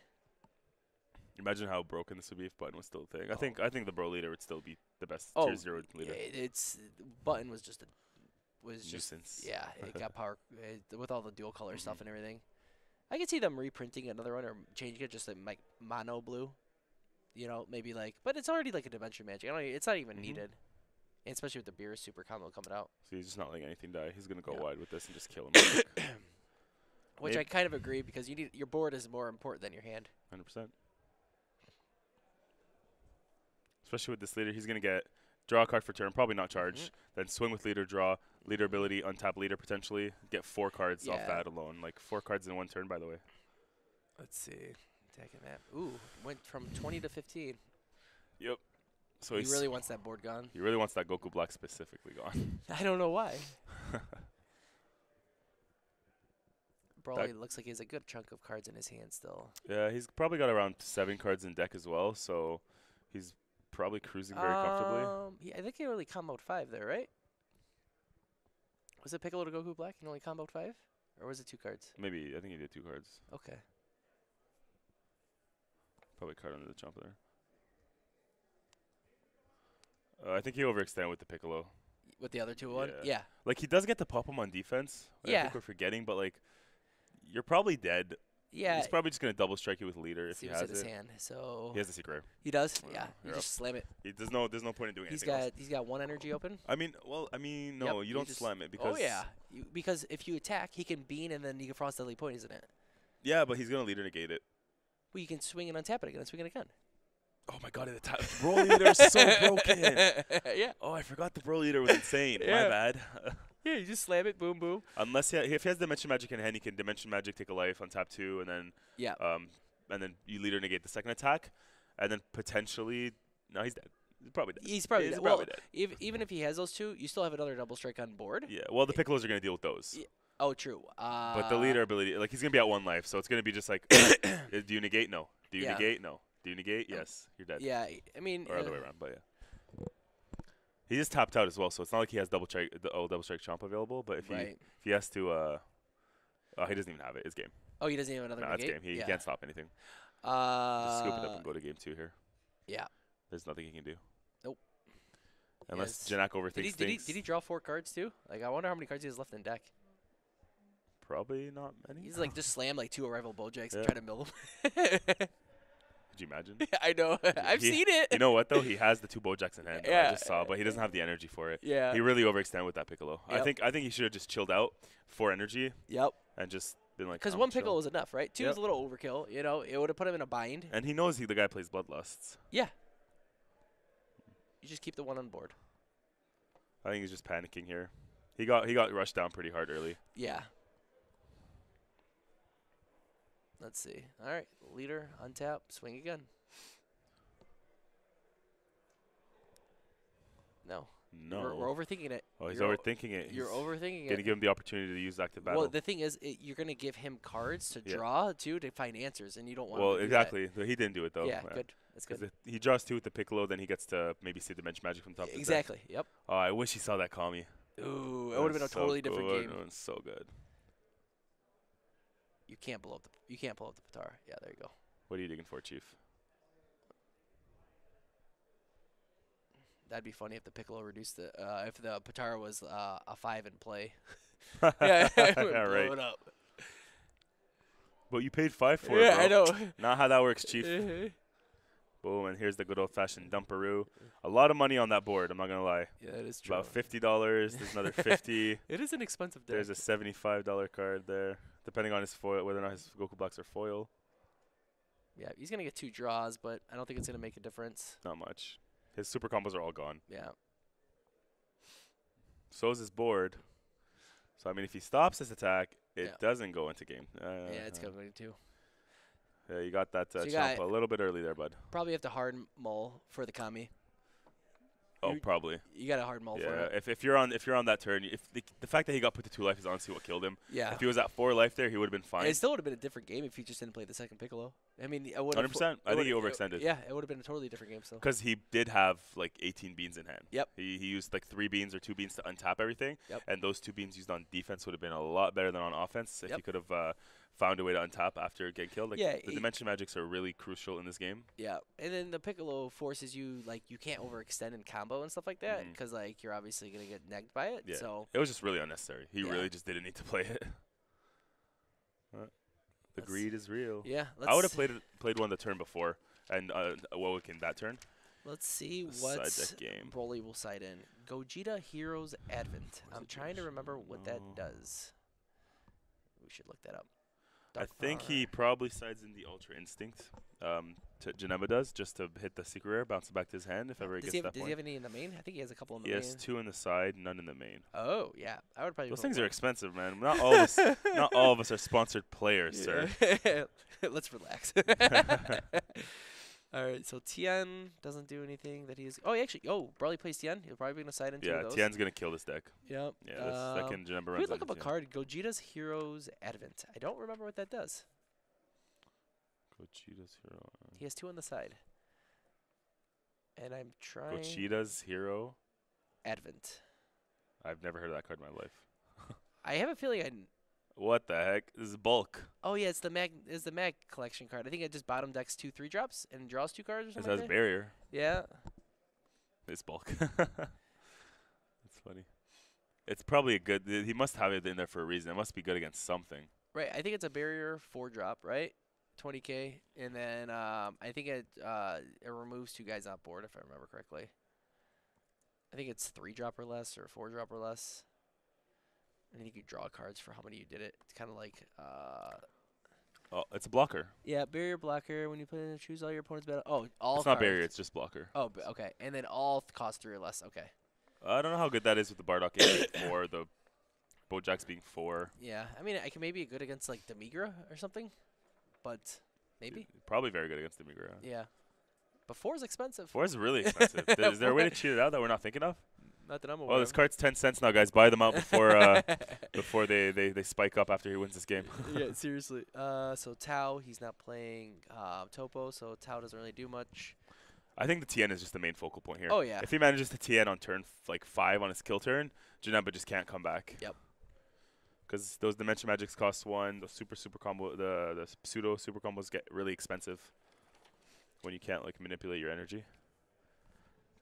Imagine how broken this would be if button was still a thing. I Oh. think I think the bro leader would still be the best Oh, tier zero leader. It, it's button was just a was just yeah. It got power uh, with all the dual color stuff Mhm. and everything. I could see them reprinting another one or changing it just like like mono blue. You know, maybe like, but it's already like a dimension magic. I don't. It's not even Mhm. needed, and especially with the beer super combo coming out. So he's just not letting anything die. He's gonna go Yeah. wide with this and just kill him. Which Mayb- I kind of agree because you need your board is more important than your hand. Hundred percent. Especially with this leader, he's gonna get draw a card for turn, probably not charge. Mhm. Then swing with leader, draw leader ability, untap leader potentially, get four cards off that alone. Like four cards in one turn, by the way. Let's see. Taking that. Ooh, went from 20 to 15. Yep. So he really wants that board gone. he really wants that Goku Black specifically gone. I don't know why. Probably That- looks like he has a good chunk of cards in his hand still. yeah, he's probably got around seven cards in deck as well, so he's probably cruising very comfortably. Um, yeah, I think he only comboed five there, right? Was it Piccolo to Goku Black? He only comboed five, or was it two cards? Maybe I think he did two cards. Okay. Probably card under the jump there. Uh, I think he overextended with the Piccolo. with the other two one. Yeah. Yeah. Like he does get to pop him on defense. I Yeah. think we're forgetting, but like you're probably dead. Yeah. He's probably just gonna double strike you with leader if he has his it. hand. So He has the secret. rare. he does. Uh, Yeah. You just slam it. He, there's no there's no point in doing He's anything got else. he's got one energy open. I mean, well, I mean, Yep, no, you you don't slam it because Oh yeah. You, because if you attack, he can bean and then you can frost deadly poison it. yeah, but he's gonna leader negate it. Well, you can swing and untap it again and swing it again. Oh my god, the ta- bro leader is so broken. yeah. Oh, I forgot the bro leader was insane. My bad. Yeah. You just slam it. Boom. Boom. Unless he ha- if he has dimension magic in hand, he can dimension magic take a life on tap two, and then Yeah. um and then you leader negate the second attack, and then potentially no, he's dead. He's probably dead. He's probably he's dead. probably well, dead. ev- even if he has those two, you still have another double strike on board. Yeah. Well, the piccolos are gonna deal with those. Oh, true. Uh, But the leader ability, like he's gonna be at one life, so it's gonna be just like, uh, do you negate? No. Do you Yeah. negate? No. Do you negate? Yes. You're dead. Yeah. I mean. Or other uh, way around, but yeah. He is tapped out as well, so it's not like he has double strike, the oh, double strike Champa available. But if he Right. if he has to, uh, oh, he doesn't even have it. It's game. Oh, he doesn't even have No, another it's negate? game. He, yeah. he can't stop anything. Uh, Just scoop it up and go to game two here. yeah. There's nothing he can do. Nope. Unless Yes. Janak overthinks Did he, did he did he draw four cards too? Like I wonder how many cards he has left in deck. Probably not many. He's like just slam like two arrival Bojacks Yeah. and try to mill them. Could you imagine? I know. I've He- seen it. you know what though? He has the two Bojacks in hand. though, I just saw, but he doesn't have the energy for it. yeah. He really overextended with that Piccolo. I think I think he should have just chilled out for energy Yep. and just been like. Because one chill." pickle was enough, right? Two Yep. is a little overkill. You know, it would have put him in a bind. And he knows he the guy plays Bloodlusts. Yeah. You just keep the one on board. I think he's just panicking here. He got he got rushed down pretty hard early. Yeah. Let's see. All right, leader, untap, swing again. No, No. we're, we're overthinking it. oh, he's you're overthinking it. You're He's overthinking Gonna it. give him the opportunity to use active battle. Well, the thing is, it, you're gonna give him cards to Yeah. draw too to find answers, and you don't want. Well, exactly. Th- He didn't do it though. yeah, good. That's good. if he draws two with the Piccolo, then he gets to maybe see the bench Magic from top. of the deck. Exactly. Yep. Oh, I wish he saw that Kami. Ooh, it would have been a so totally different good. game. It was so good. You can't blow up the. You can't blow up the Patar. Yeah, there you go. What are you digging for, Chief? That'd be funny if the Piccolo reduced the. Uh, if the Patara was uh, a five in play. yeah, yeah, blow right. it up. But you paid five for yeah, it, Yeah, I know. Not how that works, Chief. Boom, and here's the good old-fashioned dumperoo. A lot of money on that board. I'm not gonna lie. yeah, that is true. About fifty dollars. There's another fifty. It is an expensive deck. There's a seventy-five dollar card there, depending on his foil, whether or not his Goku Blacks are foil. yeah, he's gonna get two draws, but I don't think it's gonna make a difference. Not much. His super combos are all gone. Yeah. So is his board. So I mean, if he stops this attack, it Yeah. doesn't go into game. Uh, yeah, it's uh, going to. Yeah, you got that uh, So you chomp got- a little bit early there, bud. Probably have to hard mull for the Kami. Oh, You- probably. You got a hard mull for Yeah. it. If if you're on if you're on that turn, if the, the fact that he got put to two life is honestly what killed him. Yeah. If he was at four life there, he would have been fine. It still would have been a different game if he just didn't play the second Piccolo. I mean, I would. 100%. I think he overextended. Yeah, it would have been a totally different game still. Because he did have like 18 beans in hand. Yep. He, he used like three beans or two beans to untap everything. Yep. And those two beans used on defense would have been a lot better than on offense if Yep. he could have uh, found a way to untap after getting killed. Like Yeah, the he- dimension magics are really crucial in this game. Yeah, and then the Piccolo forces you like you can't overextend in combo and stuff like that because like you're obviously gonna get negged by it. Yeah. So It was just really unnecessary. He Yeah. really just didn't need to play it. The Let's- greed is real. yeah, I would have played it, played one the turn before and uh, Woken that turn. Let's see what game. Broly will side in. Gogeta Heroes Advent. I'm trying to remember what that does. We should look that up. I think he probably sides in the Ultra Instinct. Um, to Janemba does just to hit the secret rare, bounce it back to his hand if ever he Does gets he, have, that does point. he have any in the main? I think he has a couple in the He main. has two in the side, none in the main. Oh yeah, I would probably. Those things are expensive, man. Not all of us, not all of us are sponsored players, sir. Let's relax. All right, so Tien doesn't do anything that he's. Oh, he actually. Oh, Broly plays Tien. He'll probably gonna side into Yeah, those. Tien's gonna kill this deck. Yep. Yeah, Um, second Janemba we runs look out up a of card. Gogeta's Heroes Advent. I don't remember what that does. Gogeta's hero. He has two on the side. And I'm trying. Gogeta's hero. Advent. I've never heard of that card in my life. I have a feeling I. What the heck? This is bulk. Oh yeah, it's the mag. Is the mag collection card. I think it just bottom decks two three drops and draws two cards or It has like that. barrier. Yeah. His bulk. That's funny. It's probably a good. He must have it in there for a reason. It must be good against something. Right. I think it's a barrier four drop, right? 20k, and then um, I think it uh, it removes two guys on board if I remember correctly. I think it's three drop or less or four drop or less. And then you can draw cards for how many you did it. It's kind of like uh, Oh, it's a blocker. yeah, barrier blocker. When you put in, choose all your opponent's battle. Oh, all it's not barrier. It's just blocker. Oh, b- okay. And then all th- cost three or less. Okay. I don't know how good that is with the Bardock being four, the Bojack's being four. Yeah. I mean, I can maybe be good against like Demigra or something, but maybe. Probably very good against the Migra. Yeah. But four is expensive. Four is really expensive. is there a way to cheat it out that we're not thinking of? Not that I'm aware. Well, this card's ten cents now, guys. Buy them out before uh, before they, they, they spike up after he wins this game. yeah, seriously. Uh, so Tao, he's not playing uh, Toppo, so Tao doesn't really do much. I think the Tien is just the main focal point here. Oh yeah. If he manages to Tien on turn f- like five on his kill turn, Janemba just can't come back. Yep. Because those dimension magics cost one. The super super combo, the the pseudo super combos get really expensive when you can't like manipulate your energy.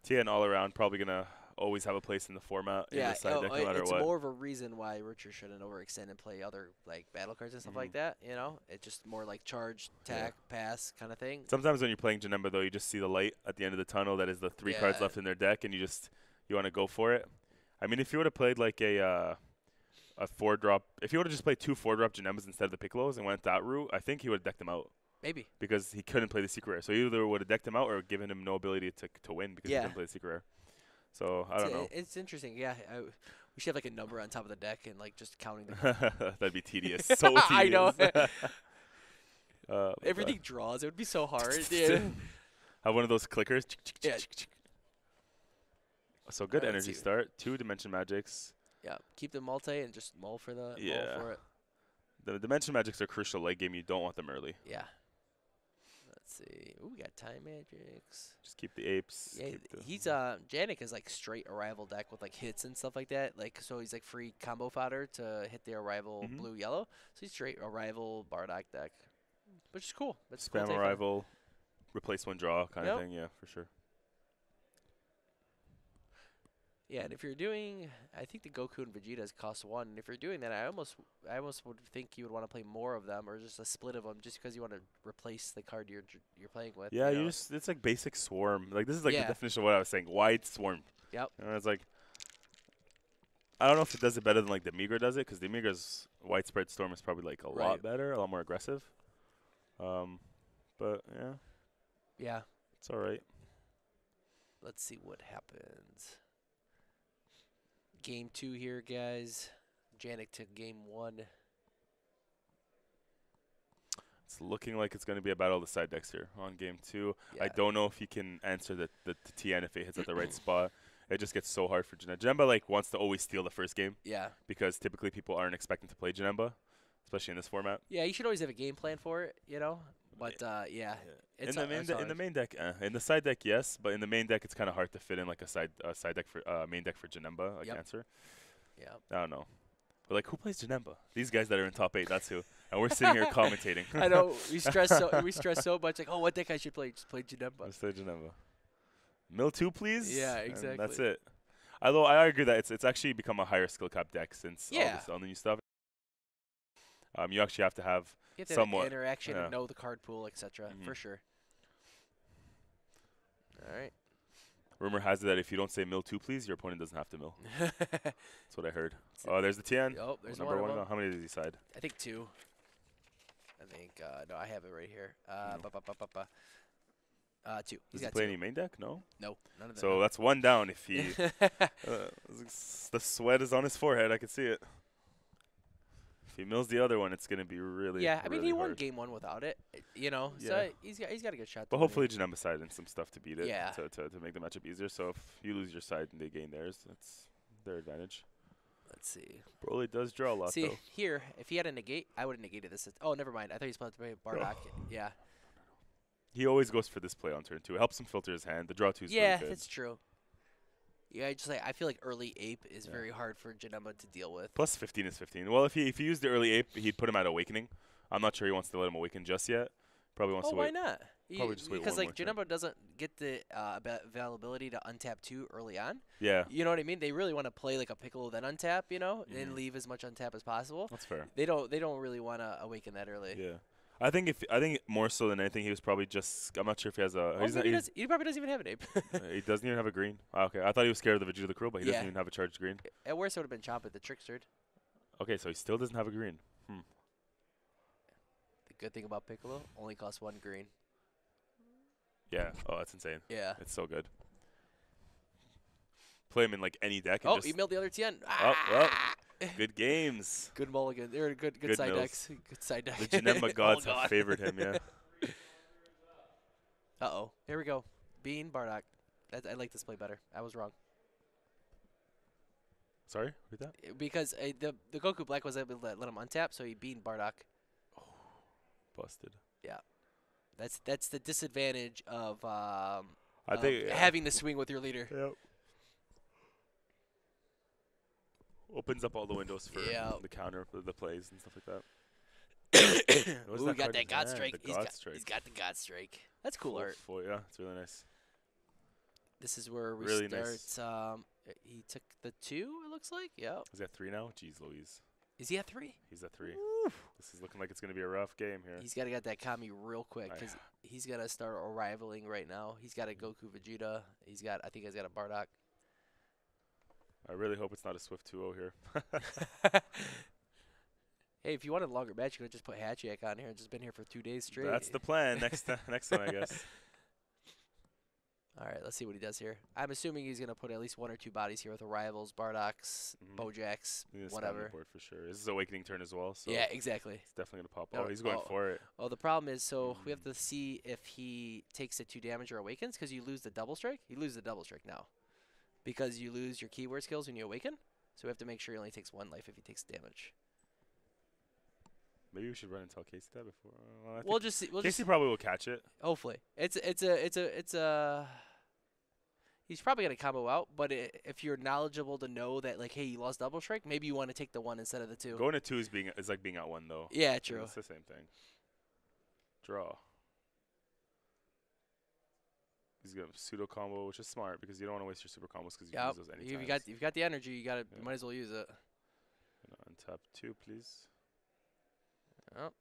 Tien all around probably gonna always have a place in the format in yeah, the side oh, deck no matter it's what. more of a reason why Richard shouldn't overextend and play other like battle cards and stuff like Mhm. that. You know, it's just more like charge, Yeah. pass kind of thing. Sometimes when you're playing Janemba though, you just see the light at the end of the tunnel. That is the three cards left in their deck, and you just you want to go for it. I mean, if you would have played like a uh, a four drop, if you would have just played two four drop Janembas instead of the Piccolos and went that route, I think he would have decked them out Maybe. because he couldn't play the secret rare. So either would have decked him out or given him no ability to to win because Yeah. he couldn't play the secret rare. So I It's, don't know. It's interesting. Yeah, I, we should have like a number on top of the deck and like just counting the. That'd be tedious. So tedious. I know. uh, but Everything draws. It would be so hard. yeah. Have one of those clickers. Yeah. So good let's energy start. Two dimension magics. yeah. Keep the multi and just mull for the Yeah. mull for it. The dimension magics are crucial late game. You don't want them early. Yeah. Let's see. Ooh, we got time magics. Just keep the apes. Yeah, keep the- he's uh Janak is like straight arrival deck with like hits and stuff like that. Like so he's like free combo fodder to hit the arrival Mhm. blue yellow. So he's straight arrival Bardock deck. Which is cool. That's cool spam on arrival, replace one draw kind Yep. of thing. Yeah, for sure. Yeah, and if you're doing I think the Goku and Vegeta's cost one. And if you're doing that I almost I almost would think you would want to play more of them or just a split of them just because you want to replace the card you're you're playing with. Yeah, you know? just it's like basic swarm. Like this is like Yeah. the definition of what I was saying. Wide swarm. Yep. And it's like I don't know if it does it better than like the Migra does it because the Migra's widespread storm is probably like a lot better, a lot more aggressive. Um, but yeah, Yeah. it's all right. Let's see what happens. Game two here, guys. Janak took game one. It's looking like it's going to be a battle of the side decks here on game two. I don't know if he can answer the, the, the Tien if it hits at the right spot. It just gets so hard for Janemba. Janemba like wants to always steal the first game Yeah. because typically people aren't expecting to play Janemba, especially in this format. Yeah, you should always have a game plan for it, you know? But uh yeah, In it's the, a- main de- in the main deck, eh. in the side deck, yes, but in the main deck, it's kind of hard to fit in like a side uh, side deck for uh, main deck for Janemba, like Yep. answer. Yeah. I don't know, but like who plays Janemba? These guys that are in top eight, that's who, and we're sitting here commentating. I know we stress so we stress so much like, oh, what deck I should play? Just play Janemba. Let's play Janemba. Mill two, please. Yeah, and That's it. Although I argue that it's it's actually become a higher skill cap deck since all this all the new stuff. Um, you actually have to have You have to Somewhat, interaction yeah. and know the card pool, etc. For Mhm. sure. All right. rumor has it that if you don't say mill two, please, your opponent doesn't have to mill. That's what I heard. Oh, there's the Tien. oh, there's number one. one. How many does he side? I think two. I think uh, no, I have it right here. Uh, No. ba, ba, ba, ba, ba. uh two. Does He's he play two. any main deck? No. No, none of them. So that's one down. If he uh, the sweat is on his forehead, I can see it. He mills the other one, it's gonna be really. yeah, I mean really he won hard. game one without it, uh, you know. Yeah. So he's got he's got a good shot. But hopefully. Janemba side and some stuff to beat it. Yeah. To, to to make the matchup easier. So if you lose your side and they gain theirs, that's their advantage. let's see. Broly does draw a lot See though. here, if he had a negate, I would have negated this. Oh, never mind. I thought he was supposed to play Bardock. Yeah, He always goes for this play on turn two. It helps him filter his hand. The draw two is yeah, really that's true. Yeah, I just like I feel like early ape is Yeah. very hard for Janemba to deal with. Plus 15 is 15. Well, if he if he used the early ape, he'd put him at awakening. I'm not sure he wants to let him awaken just yet. Probably wants Oh, to why not? Probably just wait because like. Janemba doesn't get the uh, availability to untap two early on. Yeah, You know what I mean? They really want to play like a Piccolo then untap, you know, Mhm. and leave as much untap as possible. that's fair. They don't they don't really want to awaken that early. Yeah. I think if I think more so than anything, he was probably just. I'm not sure if he has a. Oh, not, he, does, he probably doesn't even have an ape. uh, he doesn't even have a green. Ah, okay, I thought he was scared of the Vegeta the Cruel, but he Yeah. doesn't even have a charged green. At worst, it would have been Champa the Trickster. Okay, so he still doesn't have a green. Hmm. The good thing about Piccolo only costs one green. Yeah. Oh, that's insane. Yeah. It's so good. Play him in like any deck. And Oh, just, emailed the other Tien. Oh, well. Good games. Good mulligan. They're good. Good, Good side decks. Good side decks. The Janemba gods oh, have favored him. Yeah. Uh oh. Here we go. Bean Bardock. That, I like this play better. I was wrong. Sorry. Read that. Uh, Because uh, the the Goku Black was able to let, let him untap, so he bean Bardock. Oh, Busted. Yeah, that's that's the disadvantage of um, I of think having to swing with your leader. Yep. Opens up all the windows for Yeah. the counter for the plays and stuff like that. Ooh, that we got that God? Strike. He's God got, Strike. he's got the God Strike. That's cool Full- art. full- yeah, it's really nice. This is where we Really start. nice. Um, uh, he took the two. It looks like. Yep. Is that three now? Jeez, Louise. Is he at three? He's at three. Ooh. This is looking like it's gonna be a rough game here. He's got to get that Kami real quick because he's gonna start arrivaling right now. He's got a Goku Vegeta. He's got. I think he's got a Bardock. I really hope it's not a Swift 2-0 here. hey, if you wanted a longer match, you could have just put Hatchiyack on here and just been here for two days straight. That's the plan. Next, ti- next one, I guess. All right, let's see what he does here. I'm assuming he's gonna put at least one or two bodies here with arrivals, Bardocks. Bojacks, Need to spam the whatever. board for sure. This is Awakening turn as well, so yeah, exactly. it's definitely gonna pop. No, Oh, he's going oh. for it. Oh, the problem is, so we have Mm. to see if he takes the two damage or awakens, because you lose the double strike. You lose the double strike now, because you lose your keyword skills when you awaken. So we have to make sure he only takes one life if he takes damage. Maybe we should run and tell Casey that before. Uh, well, I We'll just see. We'll Casey just probably will catch it. hopefully. It's it's a it's a it's a. He's probably gonna combo out, but i if you're knowledgeable to know that like, hey, you lost double strike, maybe you want to take the one instead of the two. Going to two is being is like being out one though. yeah, true. It's the same thing. Draw. He's gonna pseudo combo, which is smart because you don't want to waste your super combos because you Yep. use those If anytime. you got if you got the energy, you got to Yeah. you might as well use it. untap two, please. Yep.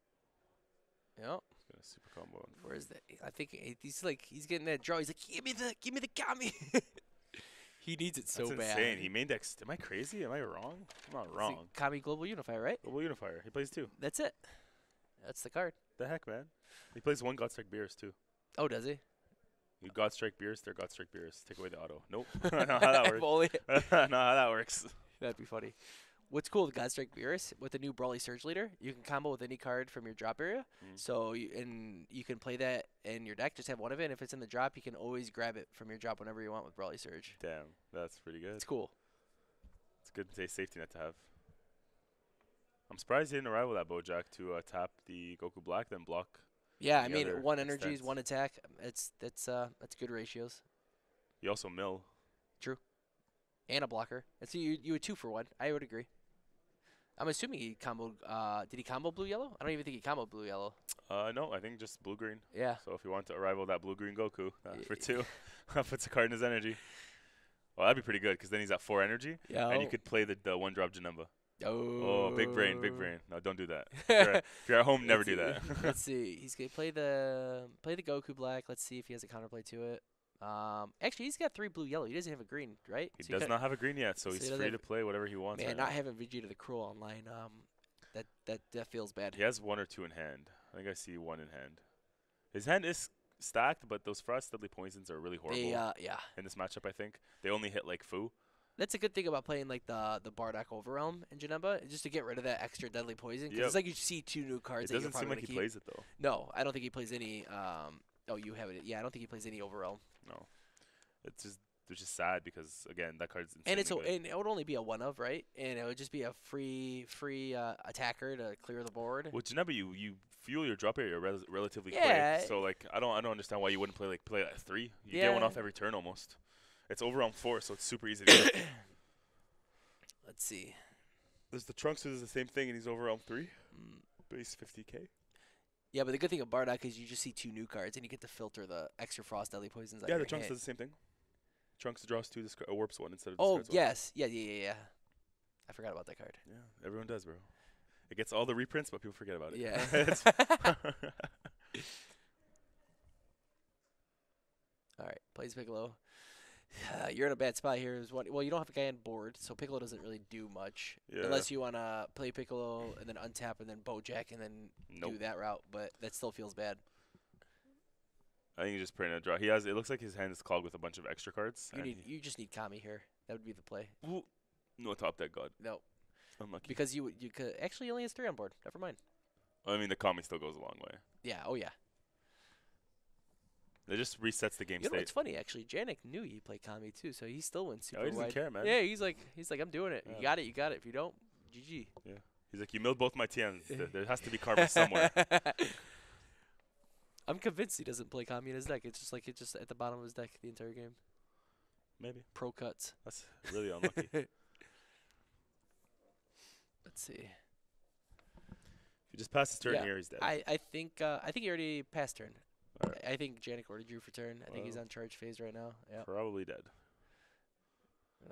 Yep. He's gonna super combo. Where is that? I think he's like he's getting that draw. He's like, give me the give me the kami. he needs it so That's bad. insane. He main decks. Am I crazy? Am I wrong? I'm not wrong. Kami Global Unifier, right? Global Unifier. He plays two. That's it. That's the card. The heck, man. He plays one Godstrike Beerus too. Oh, does he? You Godstrike Beerus, they're Godstrike Beerus. Take away the auto. Nope. not how that works. only- not how that works. That'd be funny. What's cool with Godstrike Beerus with the new Broly Surge Leader, you can combo with any card from your drop area. Mm. So you, and you can play that in your deck. Just have one of it. And if it's in the drop, you can always grab it from your drop whenever you want with Broly Surge. Damn, that's pretty good. It's cool. It's a good sa- safety net to have. I'm surprised he didn't arrive with that Bojack to uh, tap the Goku Black, then block. Yeah, I mean, one energy is one attack. It's that's uh that's good ratios. You also mill. True. And a blocker. And so you you a two for one. I would agree. I'm assuming he comboed. Uh, did he combo blue yellow? I don't even think he comboed blue yellow. Uh, no, I think just blue green. Yeah. So if you want to arrive with that blue green Goku uh, for two, puts a card in his energy. Well, that'd be pretty good because then he's at four energy, Yeah. and you could play the, the one drop Janemba. Oh. Oh, big brain, big brain. No, don't do that. If you're, at- if you're at home, never do that. Let's see. He's gonna play the play the Goku black. Let's see if he has a counterplay to it. Um, actually, he's got three blue yellow. He doesn't have a green, right? He So does cut- not have a green yet, so so he's doesn't free have- to play whatever he wants. Man, right not now. having Vegeta the Cruel online. Um, that that that feels bad. He has one or two in hand. I think I see one in hand. His hand is stacked, but those frost deadly poisons are really horrible They uh yeah. in this matchup. I think they only hit like Fu. That's a good thing about playing like the the Bardock Overrealm in Janemba, just to get rid of that extra deadly poison. 'cause Yep. it's like you see two new cards. It doesn't seem like he keep. plays it though. No, I don't think he plays any. Um, oh, you have it. Yeah, I don't think he plays any Overrealm. No, it's just it's just sad because again that card's And it's o- and it would only be a one of right, and it would just be a free free uh, attacker to clear the board. With Janemba, you you fuel your drop area rel- relatively Yeah. quick. So like I don't I don't understand why you wouldn't play like play at three. You get one off every turn almost. It's over on four, so it's super easy to get. Let's see. There's the Trunks who does the same thing, and he's over on three. Mm, Base 50k. Yeah, but the good thing of Bardock is you just see two new cards and you get to filter the extra frost deadly poisons. yeah, the Trunks hand. does the same thing. Trunks draws two, discard, uh, warps one instead of Oh discards one. yes, yeah, yeah, yeah, yeah. I forgot about that card. Yeah, everyone does, bro. It gets all the reprints, but people forget about it. Yeah. All right, plays Piccolo. You're in a bad spot here. Is what? Well, you don't have a guy on board, so Piccolo doesn't really do much yeah. unless you want to play Piccolo and then untap and then Bojack and then nope. do that route. But that still feels bad. I think he's just praying to draw. He has. It looks like his hand is clogged with a bunch of extra cards. You need. You just need Kami here. That would be the play. Ooh, no top deck god. No, Unlucky. because you would- you could actually he only has three on board. Never mind. I mean, the Kami still goes a long way. Yeah. Oh yeah. It just resets the game You know state. what's funny? Actually, Janak knew he played Kami too, so he still went super Oh, he doesn't wide. care, man. Yeah, he's like he's like I'm doing it. Yeah. You got it. You got it. If you don't, GG. Yeah. He's like, you milled both my Tiens. There, has to be karma somewhere. I'm convinced he doesn't play Kami in his deck. It's just like it's just at the bottom of his deck the entire game. Maybe Pro cuts. that's really unlucky. Let's see. If you just pass his turn Yeah, here, he's dead. I, I think uh, I think he already passed turn. Alright. I think Janak already drew for turn. I think he's on charge phase right now. Yeah. Probably dead.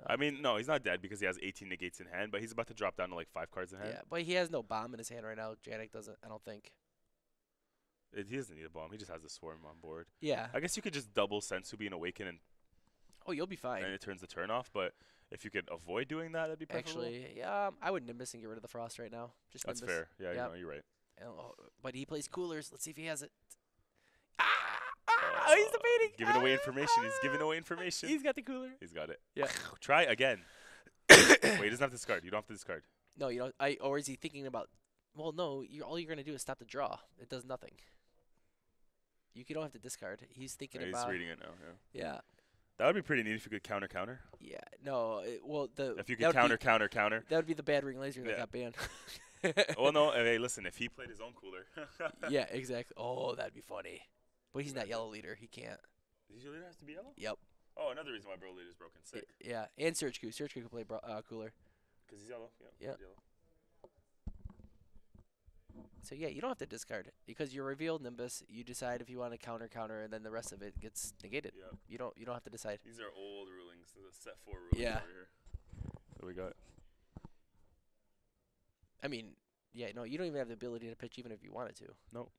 I mean, no, he's not dead because he has 18 negates in hand, but he's about to drop down to like five cards in hand. yeah, but he has no bomb in his hand right now. Janak doesn't. I don't think. It, he doesn't need a bomb. He just has the swarm on board. Yeah. I guess you could just double Sensubi and Awaken and, Oh, you'll be fine. and it turns the turn off, but if you could avoid doing that, that'd be preferable. Actually, yeah, um, I would Nimbus and get rid of the frost right now. Just That's Nimbus. fair. Yeah, Yep. you know, you're right. Oh, but he plays coolers. Let's see if he has it. Ah! ah he's debating. Giving away Ah, information. He's giving ah. away information. He's got the cooler. he's got it. Yeah. Try again. Wait, he doesn't have to discard. You don't have to discard. No, you know, I or is he thinking about? Well, no. You all you're gonna do is stop the draw. It does nothing. You c- don't have to discard. He's thinking Yeah, he's about. reading it now. Yeah. Yeah, That would be pretty neat if you could counter counter. yeah. No, it, well, the If you could would be- counter counter counter. that would be the bad ring laser that Yeah. got banned. well, no. Hey, listen. If he played his own cooler. yeah, exactly. Oh, that'd be funny. But he's not yellow leader. He can't. Does your leader has to be yellow? Yep. Oh, another reason why bro Leader is broken. Sick. Yeah, and Surge Q. Surge Q can play bro- uh, cooler. Because he's yellow. Yeah. Yeah. Yellow. So yeah, you don't have to discard it because you revealed Nimbus. You decide if you want to counter counter, and then the rest of it gets negated. Yeah. You don't. You don't have to decide. These are old rulings. There's a set four ruling Yeah. over here. So we got. I mean, yeah, no, you don't even have the ability to pitch even if you wanted to. Nope.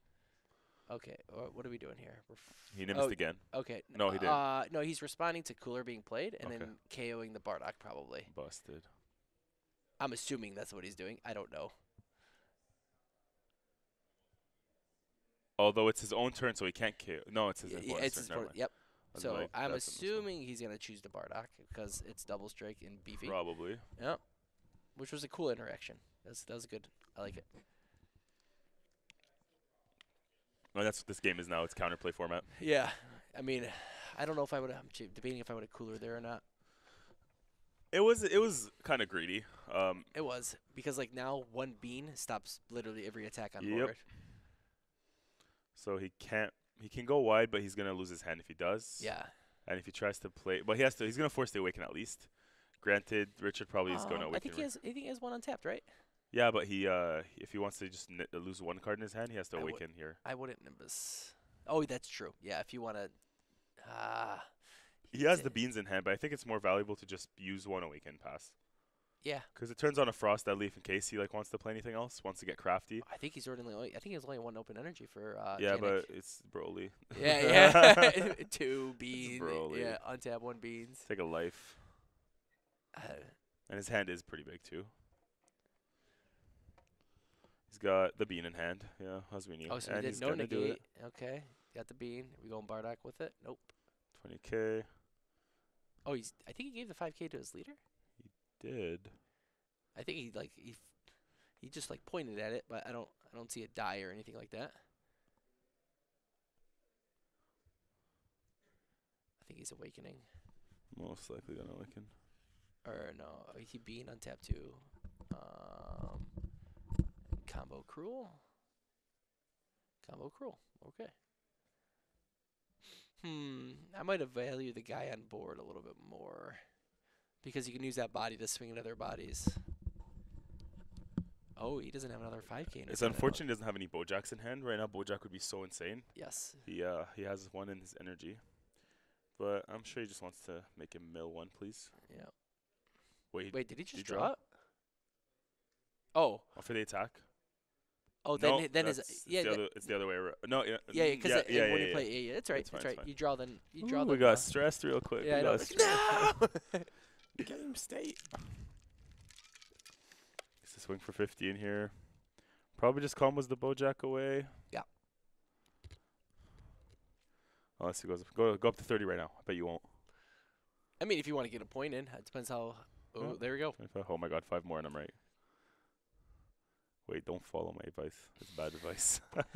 Okay, what are we doing here? We're f- He nimbused Oh, again. okay. No, he didn't. Uh, no, he's responding to cooler being played and Okay. then KOing the Bardock probably. Busted. I'm assuming that's what he's doing. I don't know. Although it's his own turn, so he can't kill. No, it's his Y- y- opponent's it's turn. his Yep. So like, I'm that's a mistake. assuming he's gonna choose the Bardock because it's double strike and beefy. Probably. Yep. Which was a cool interaction. That's that was good. I like it. That's what this game is now. It's counterplay format. Yeah. I mean, I don't know if I would. I'm debating if I would have cooler there or not. It was it was kind of greedy. Um, It was because like now one bean stops literally every attack on Yep. board. so he can't. He can go wide, but he's gonna lose his hand if he does. Yeah. And if he tries to play, but he has to. He's gonna force the awaken at least. Granted, Richard probably is gonna awaken. I think he has. I think he has one untapped, right? Yeah, but he uh, if he wants to just n- lose one card in his hand, he has to I would- awaken here. I wouldn't Nimbus. Oh, that's true. Yeah, if you want to. Ah. He has the beans in hand, but I think it's more valuable to just use one awaken pass. yeah, Because it turns on a frost that leaf in case he like wants to play anything else, wants to get crafty. I think he's only. only I think he has only one open energy for. Uh, yeah, Janak. but it's Broly. Yeah, yeah. Two beans. Broly. Yeah, untap one beans. Take a life, Uh, and his hand is pretty big too. He's got the bean in hand. Yeah, as we need. oh, so and we did no negate. Okay, got the bean. We going Bardock with it? Nope. 20k. Oh, he's. I think he gave the 5k to his leader. He did. I think he like he. f- He just like pointed at it, but I don't. I don't see it die or anything like that. I think he's awakening. Most likely gonna awaken. Or no, he being on tap two. Um, combo cruel. Combo cruel. Okay. Hmm. I might have valued the guy on board a little bit more, because you can use that body to swing into other bodies. Oh, he doesn't have another 5K. in It's hand, I thought. unfortunate he doesn't have any Bojacks in hand right now. Bojack would be so insane. Yes. He uh he has one in his energy, but I'm sure he just wants to make him mill one, please. Yeah. Wait, Wait, did he just draw? draw? it? Oh, oh, for the attack. Oh, then no, then it's yeah, the other, it's the other way around. No, yeah, yeah, mm, because yeah, yeah, when yeah, you play, yeah. yeah, yeah, that's right, fine, that's right. You draw then you Ooh, draw we them, got uh, stressed real quick. Yeah, we got stressed. no. Game state. It's a swing for 50 in here. Probably just combos the Bojack away. Yeah. Unless he goes go go up to 30 right now. I bet you won't. I mean, if you want to get a point in, it depends how. Oh, Yeah. there we go. Oh my god, five more and I'm right. Wait, don't follow my advice. It's bad advice.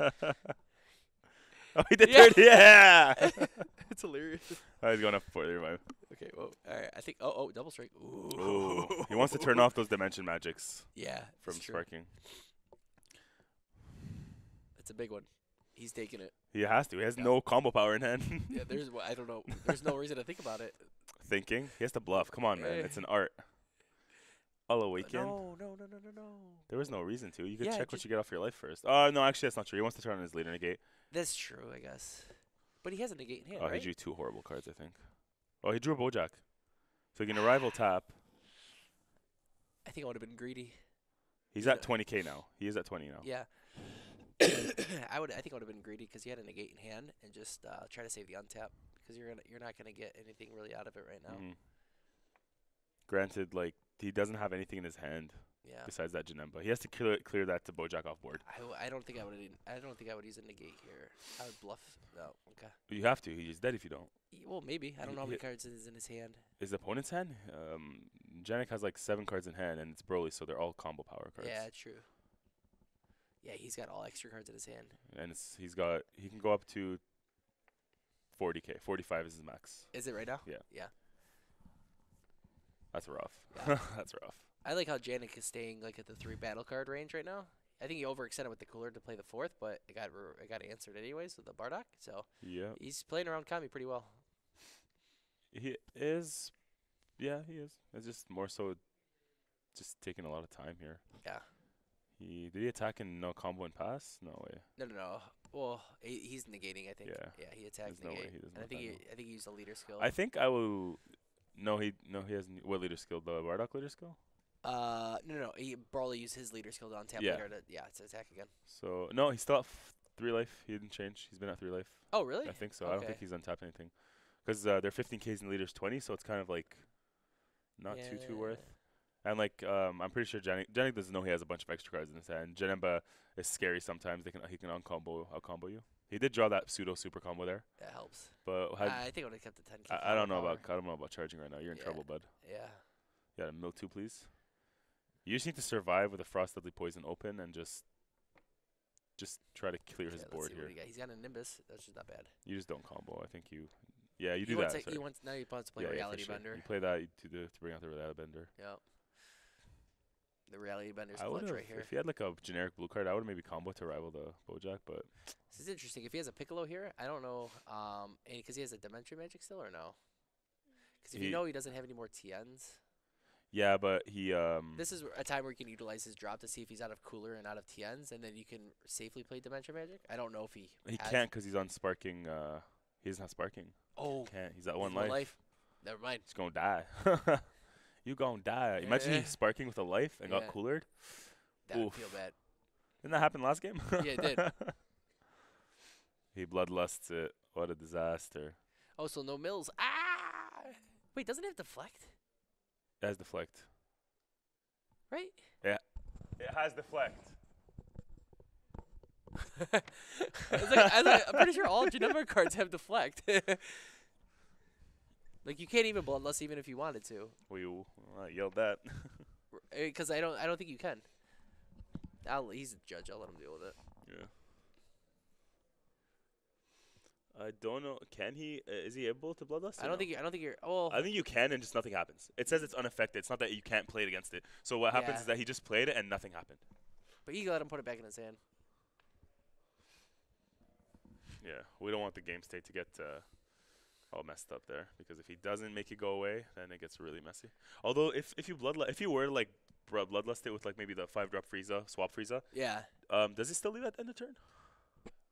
oh, he did Yeah. 30. Yeah. it's hilarious. oh, he's going up for 35. Okay, well, all right. I think. Oh, oh, double strike. Ooh. Ooh. he wants to turn off those dimension magics Yeah, from it's sparking. It's a big one. He's taking it. He has to. He has Yeah. no combo power in hand. Yeah, there's. I don't know. There's no reason to think about it. Thinking. He has to bluff. Come on, man. Eh. It's an art. I'll awaken. No, no, no, no, no, no. There was no reason to. You could Yeah, check what you get off your life first. Oh, no, actually, that's not true. He wants to turn on his leader negate. That's true, I guess. But he has a negate in hand, oh, right? he drew two horrible cards, I think. Oh, he drew a Bojack. So he can arrival tap. I think I would have been greedy. He's at 20k now. He is at 20 now. Yeah. I would. I think I would have been greedy because he had a negate in hand and just uh, try to save the untap because you're gonna you're not gonna get anything really out of it right now. Mhm. Granted, like, he doesn't have anything in his hand Yeah. besides that Janemba. He has to clear, clear that to Bojack off board. I, w- I don't think I would. I don't think I would use a negate here. I would bluff. No. Okay. You have to. He's dead if you don't. Y- Well, maybe. I don't know how many cards is in his hand. His opponent's hand? Um, Janak has like seven cards in hand, and it's Broly, so they're all combo power cards. Yeah, true. Yeah, he's got all extra cards in his hand. and it's he's got he can go up to 40k. 45 is his max. Is it right now? Yeah. Yeah. That's rough. Yeah. That's rough. I like how Janak is staying like at the three battle card range right now. I think he overextended with the cooler to play the fourth, but it got re- it got answered anyways with the Bardock. So Yeah, he's playing around Kami pretty well. he is. Yeah, he is. It's just more so, just taking a lot of time here. Yeah. He did he attack and no combo and pass? No way. No, no, no. Well, he, he's negating. I think. Yeah. Yeah, he attacked There's no way negate. he doesn't I think he. I think he used a leader skill. I think I will. No, he no he has n- what leader skill? The Bardock leader skill. uh, no, no, no. He Broly used his leader skill to untap Yeah. to yeah to attack again. So no, he's still at f- three life. He didn't change. He's been at three life. Oh, really? I think so. I don't think he's untapped anything, because uh, they're 15ks and leaders 20, so it's kind of like not too too worth. And like um, I'm pretty sure Janak Janak doesn't know he has a bunch of extra cards in his hand. Janemba is scary sometimes. They can he can uncombo out combo you. He did draw that pseudo super combo there, That helps. but had, I think I would have kept the 10k. I, I don't know power. about I don't know about charging right now. You're in Yeah. trouble, bud. Yeah. Yeah, mill two, please. You just need to survive with a frost deadly poison open and just just try to clear his Okay, board here. He got. He's got a Nimbus. That's just not bad. You just don't combo. I think you. Yeah, you he do that. he wants now he wants to play yeah, yeah, for sure. Bender. You play that to do, to bring out the reality bender. Yeah. The Reality Bender's I clutch right here. if he had like a generic blue card, I would have maybe combo to rival the Bojack, but This is interesting. If he has a Piccolo here, I don't know. Um, because he has a Dimension Magic still or no? Because if you know he doesn't have any more Tiens, yeah, but he um this is a time where you can utilize his drop to see if he's out of Cooler and out of Tiens, and then you can safely play Dimension Magic. I don't know if he. he can't because he's on sparking. Uh, he doesn't sparking. Oh, Can't. He's at he's one life. Never mind. He's gonna die. you gonna die. Imagine Eh. sparking with a life and Yeah. got coolered. That would feel bad. Didn't that happen last game? Yeah, it did. he bloodlusts it. What a disaster. Oh, so no mills. Ah! Wait, doesn't it have deflect? It has deflect. Right? Yeah. It has deflect. I was like, I was like, I'm pretty sure all Janemba cards have deflect. like you can't even bloodlust even if you wanted to, We I yelled that. because I don't. I don't think you can. I'll, he's the judge. I'll let him deal with it. yeah. I don't know. Can he? Uh, is he able to bloodlust? I don't no? think. You, I don't think you're. Oh, I think you can, and just nothing happens. It says it's unaffected. It's not that you can't play it against it. So what happens Yeah. is that he just played it and nothing happened. but you let him put it back in his hand. Yeah, we don't want the game state to get uh, all messed up there because if he doesn't make it go away, then it gets really messy. Although if if you blood if you were to like bloodlust it with like maybe the five drop Frieza, swap Frieza, Yeah. um, does it still leave at the end of turn?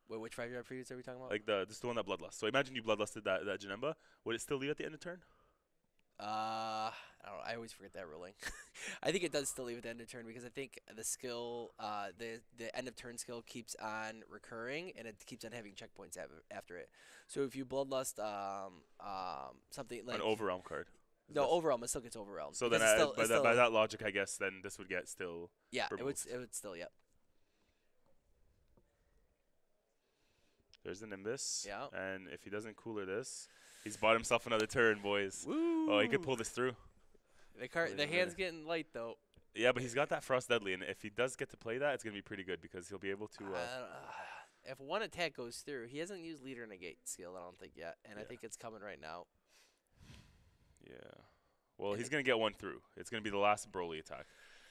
Wait, which five yard previous are we talking about? Like the this is the one that bloodlust. So imagine you bloodlusted that that Janemba. Would it still leave at the end of turn? Uh, I don't know. I always forget that ruling. I think it does still leave at the end of turn because I think the skill, uh, the the end of turn skill keeps on recurring and it keeps on having checkpoints after it. So if you bloodlust, um, um, something like An overwhelm card. Is no overwhelm, it still gets overwhelmed. So then, I, still, by that by that logic, I guess then this would get still. yeah, it would it would still yep. There's the Nimbus. Yeah. And if he doesn't cooler this, he's bought himself another turn, boys. Woo! Oh, he could pull this through. The card, the hand's getting light though. Yeah, but he's got that Frost Deadly, and if he does get to play that, it's gonna be pretty good because he'll be able to. Uh, Uh, if one attack goes through, he hasn't used leader negate skill. I don't think yet, and I think it's coming right now. yeah. Well, he's gonna get one through. It's gonna be the last Broly attack.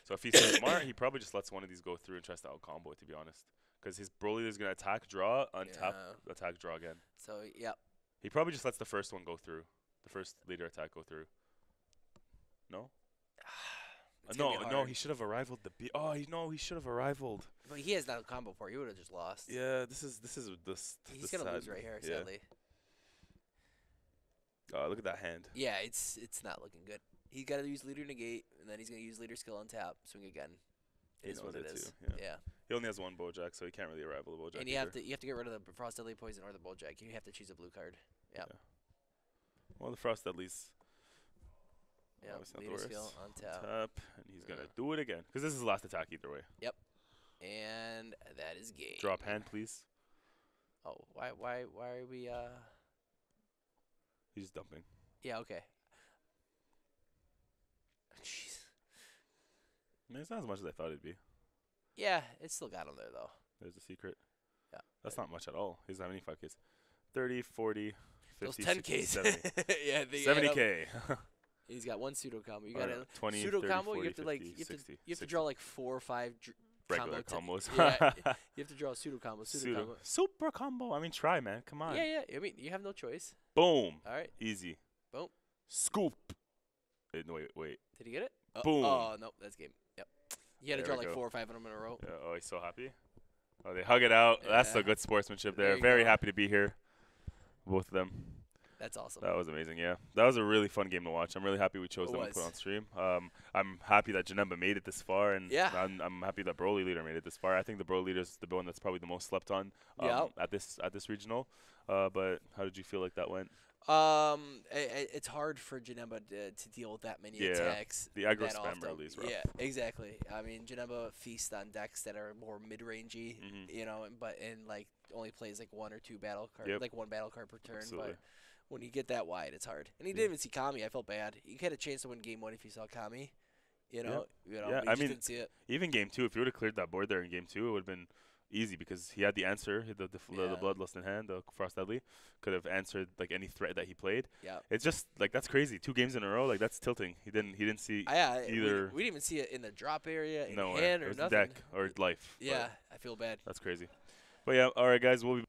So if he's smart, he probably just lets one of these go through and tries to out combo it. To be honest, because his Broly is gonna attack, draw, untap, Yeah. attack, draw again. So yep. He probably just lets the first one go through, the first leader attack go through. No. Uh, It's gonna no, be no, hard. he should have arrived the B. Oh, he, no, he should have arrived. But he has no combo for. it. He would have just lost. Yeah, this is this is this. He's the gonna lose sad- right here, yeah. sadly. Oh, look at that hand. Yeah, it's it's not looking good. He's got to use leader negate, and then he's gonna use leader skill on tap, swing again. He Is knows what it it is. too, yeah. yeah. He only has one Bojack, so he can't really arrival the Bojack. and you have either. to you have to get rid of the frost deadly poison or the Bojack. You have to choose a blue card. Yeah. Well, the Frost at least Yeah. Obviously not the Leader skill on tap. tap, and he's gonna do it again because this is the last attack either way. Yep, and that is game. Drop hand, please. Oh, why why why are we uh? He's dumping. Yeah. Okay. Jeez. I mean, it's not as much as I thought it'd be. Yeah, it still got him there though. There's a secret. Yeah. That's not much at all. He doesn't have any 5Ks. 30, 40, 50, Those 60, 10Ks. 70. yeah, they add 70k. He's got one pseudo combo. You got to 20, pseudo 30, combo. 40, you have to like you have 60, to you have to draw like four or five dr- regular combo combos. Yeah, You have to draw a pseudo combo. Pseudo, Pseudo. combo. Super combo. I mean, try, man. Come on. Yeah, yeah. I mean, you have no choice. Boom. All right. Easy. Boom. Scoop. Wait, no, wait, wait. Did he get it? Oh, Boom. Oh no, that's game. Yep. You had to draw like go. four or five of them in a row. Yeah, oh, he's so happy. Oh, they hug it out. That's the Yeah. good sportsmanship There there. Very go. happy to be here. Both of them. That's awesome. That was amazing. Yeah, that was a really fun game to watch. I'm really happy we chose It them to put on stream. Um, I'm happy that Janemba made it this far, and Yeah. I'm, I'm happy that Broly leader made it this far. I think the Broly leader is the one that's probably the most slept on. Um, Yeah. At this at this regional. Uh, but how did you feel like that went? Um, i i it's hard for Janemba to, to deal with that many Yeah, attacks. The aggro spam early is rough. Yeah, exactly. I mean, Janemba feasts on decks that are more mid-rangey, Mhm. you know, but and like only plays like one or two battle card, Yep. like one battle card per turn. Absolutely. But when you get that wide, it's hard. And he didn't even see Kami. I felt bad. You had a chance to win game one if you saw Kami. You know, you know, Yeah, I just mean, didn't see it. Even game two, if you would have cleared that board there in game two, it would have been easy because he had the answer, the the, the, the bloodlust in hand, the frost deadly, could have answered like any threat that he played. Yeah. It's just like that's crazy. Two games in a row, like that's tilting. He didn't he didn't see I, yeah, either- we, didn't even see it in the drop area, in no hand or was nothing. deck or life. Yeah, I feel bad. that's crazy. But yeah, all right, guys, we'll be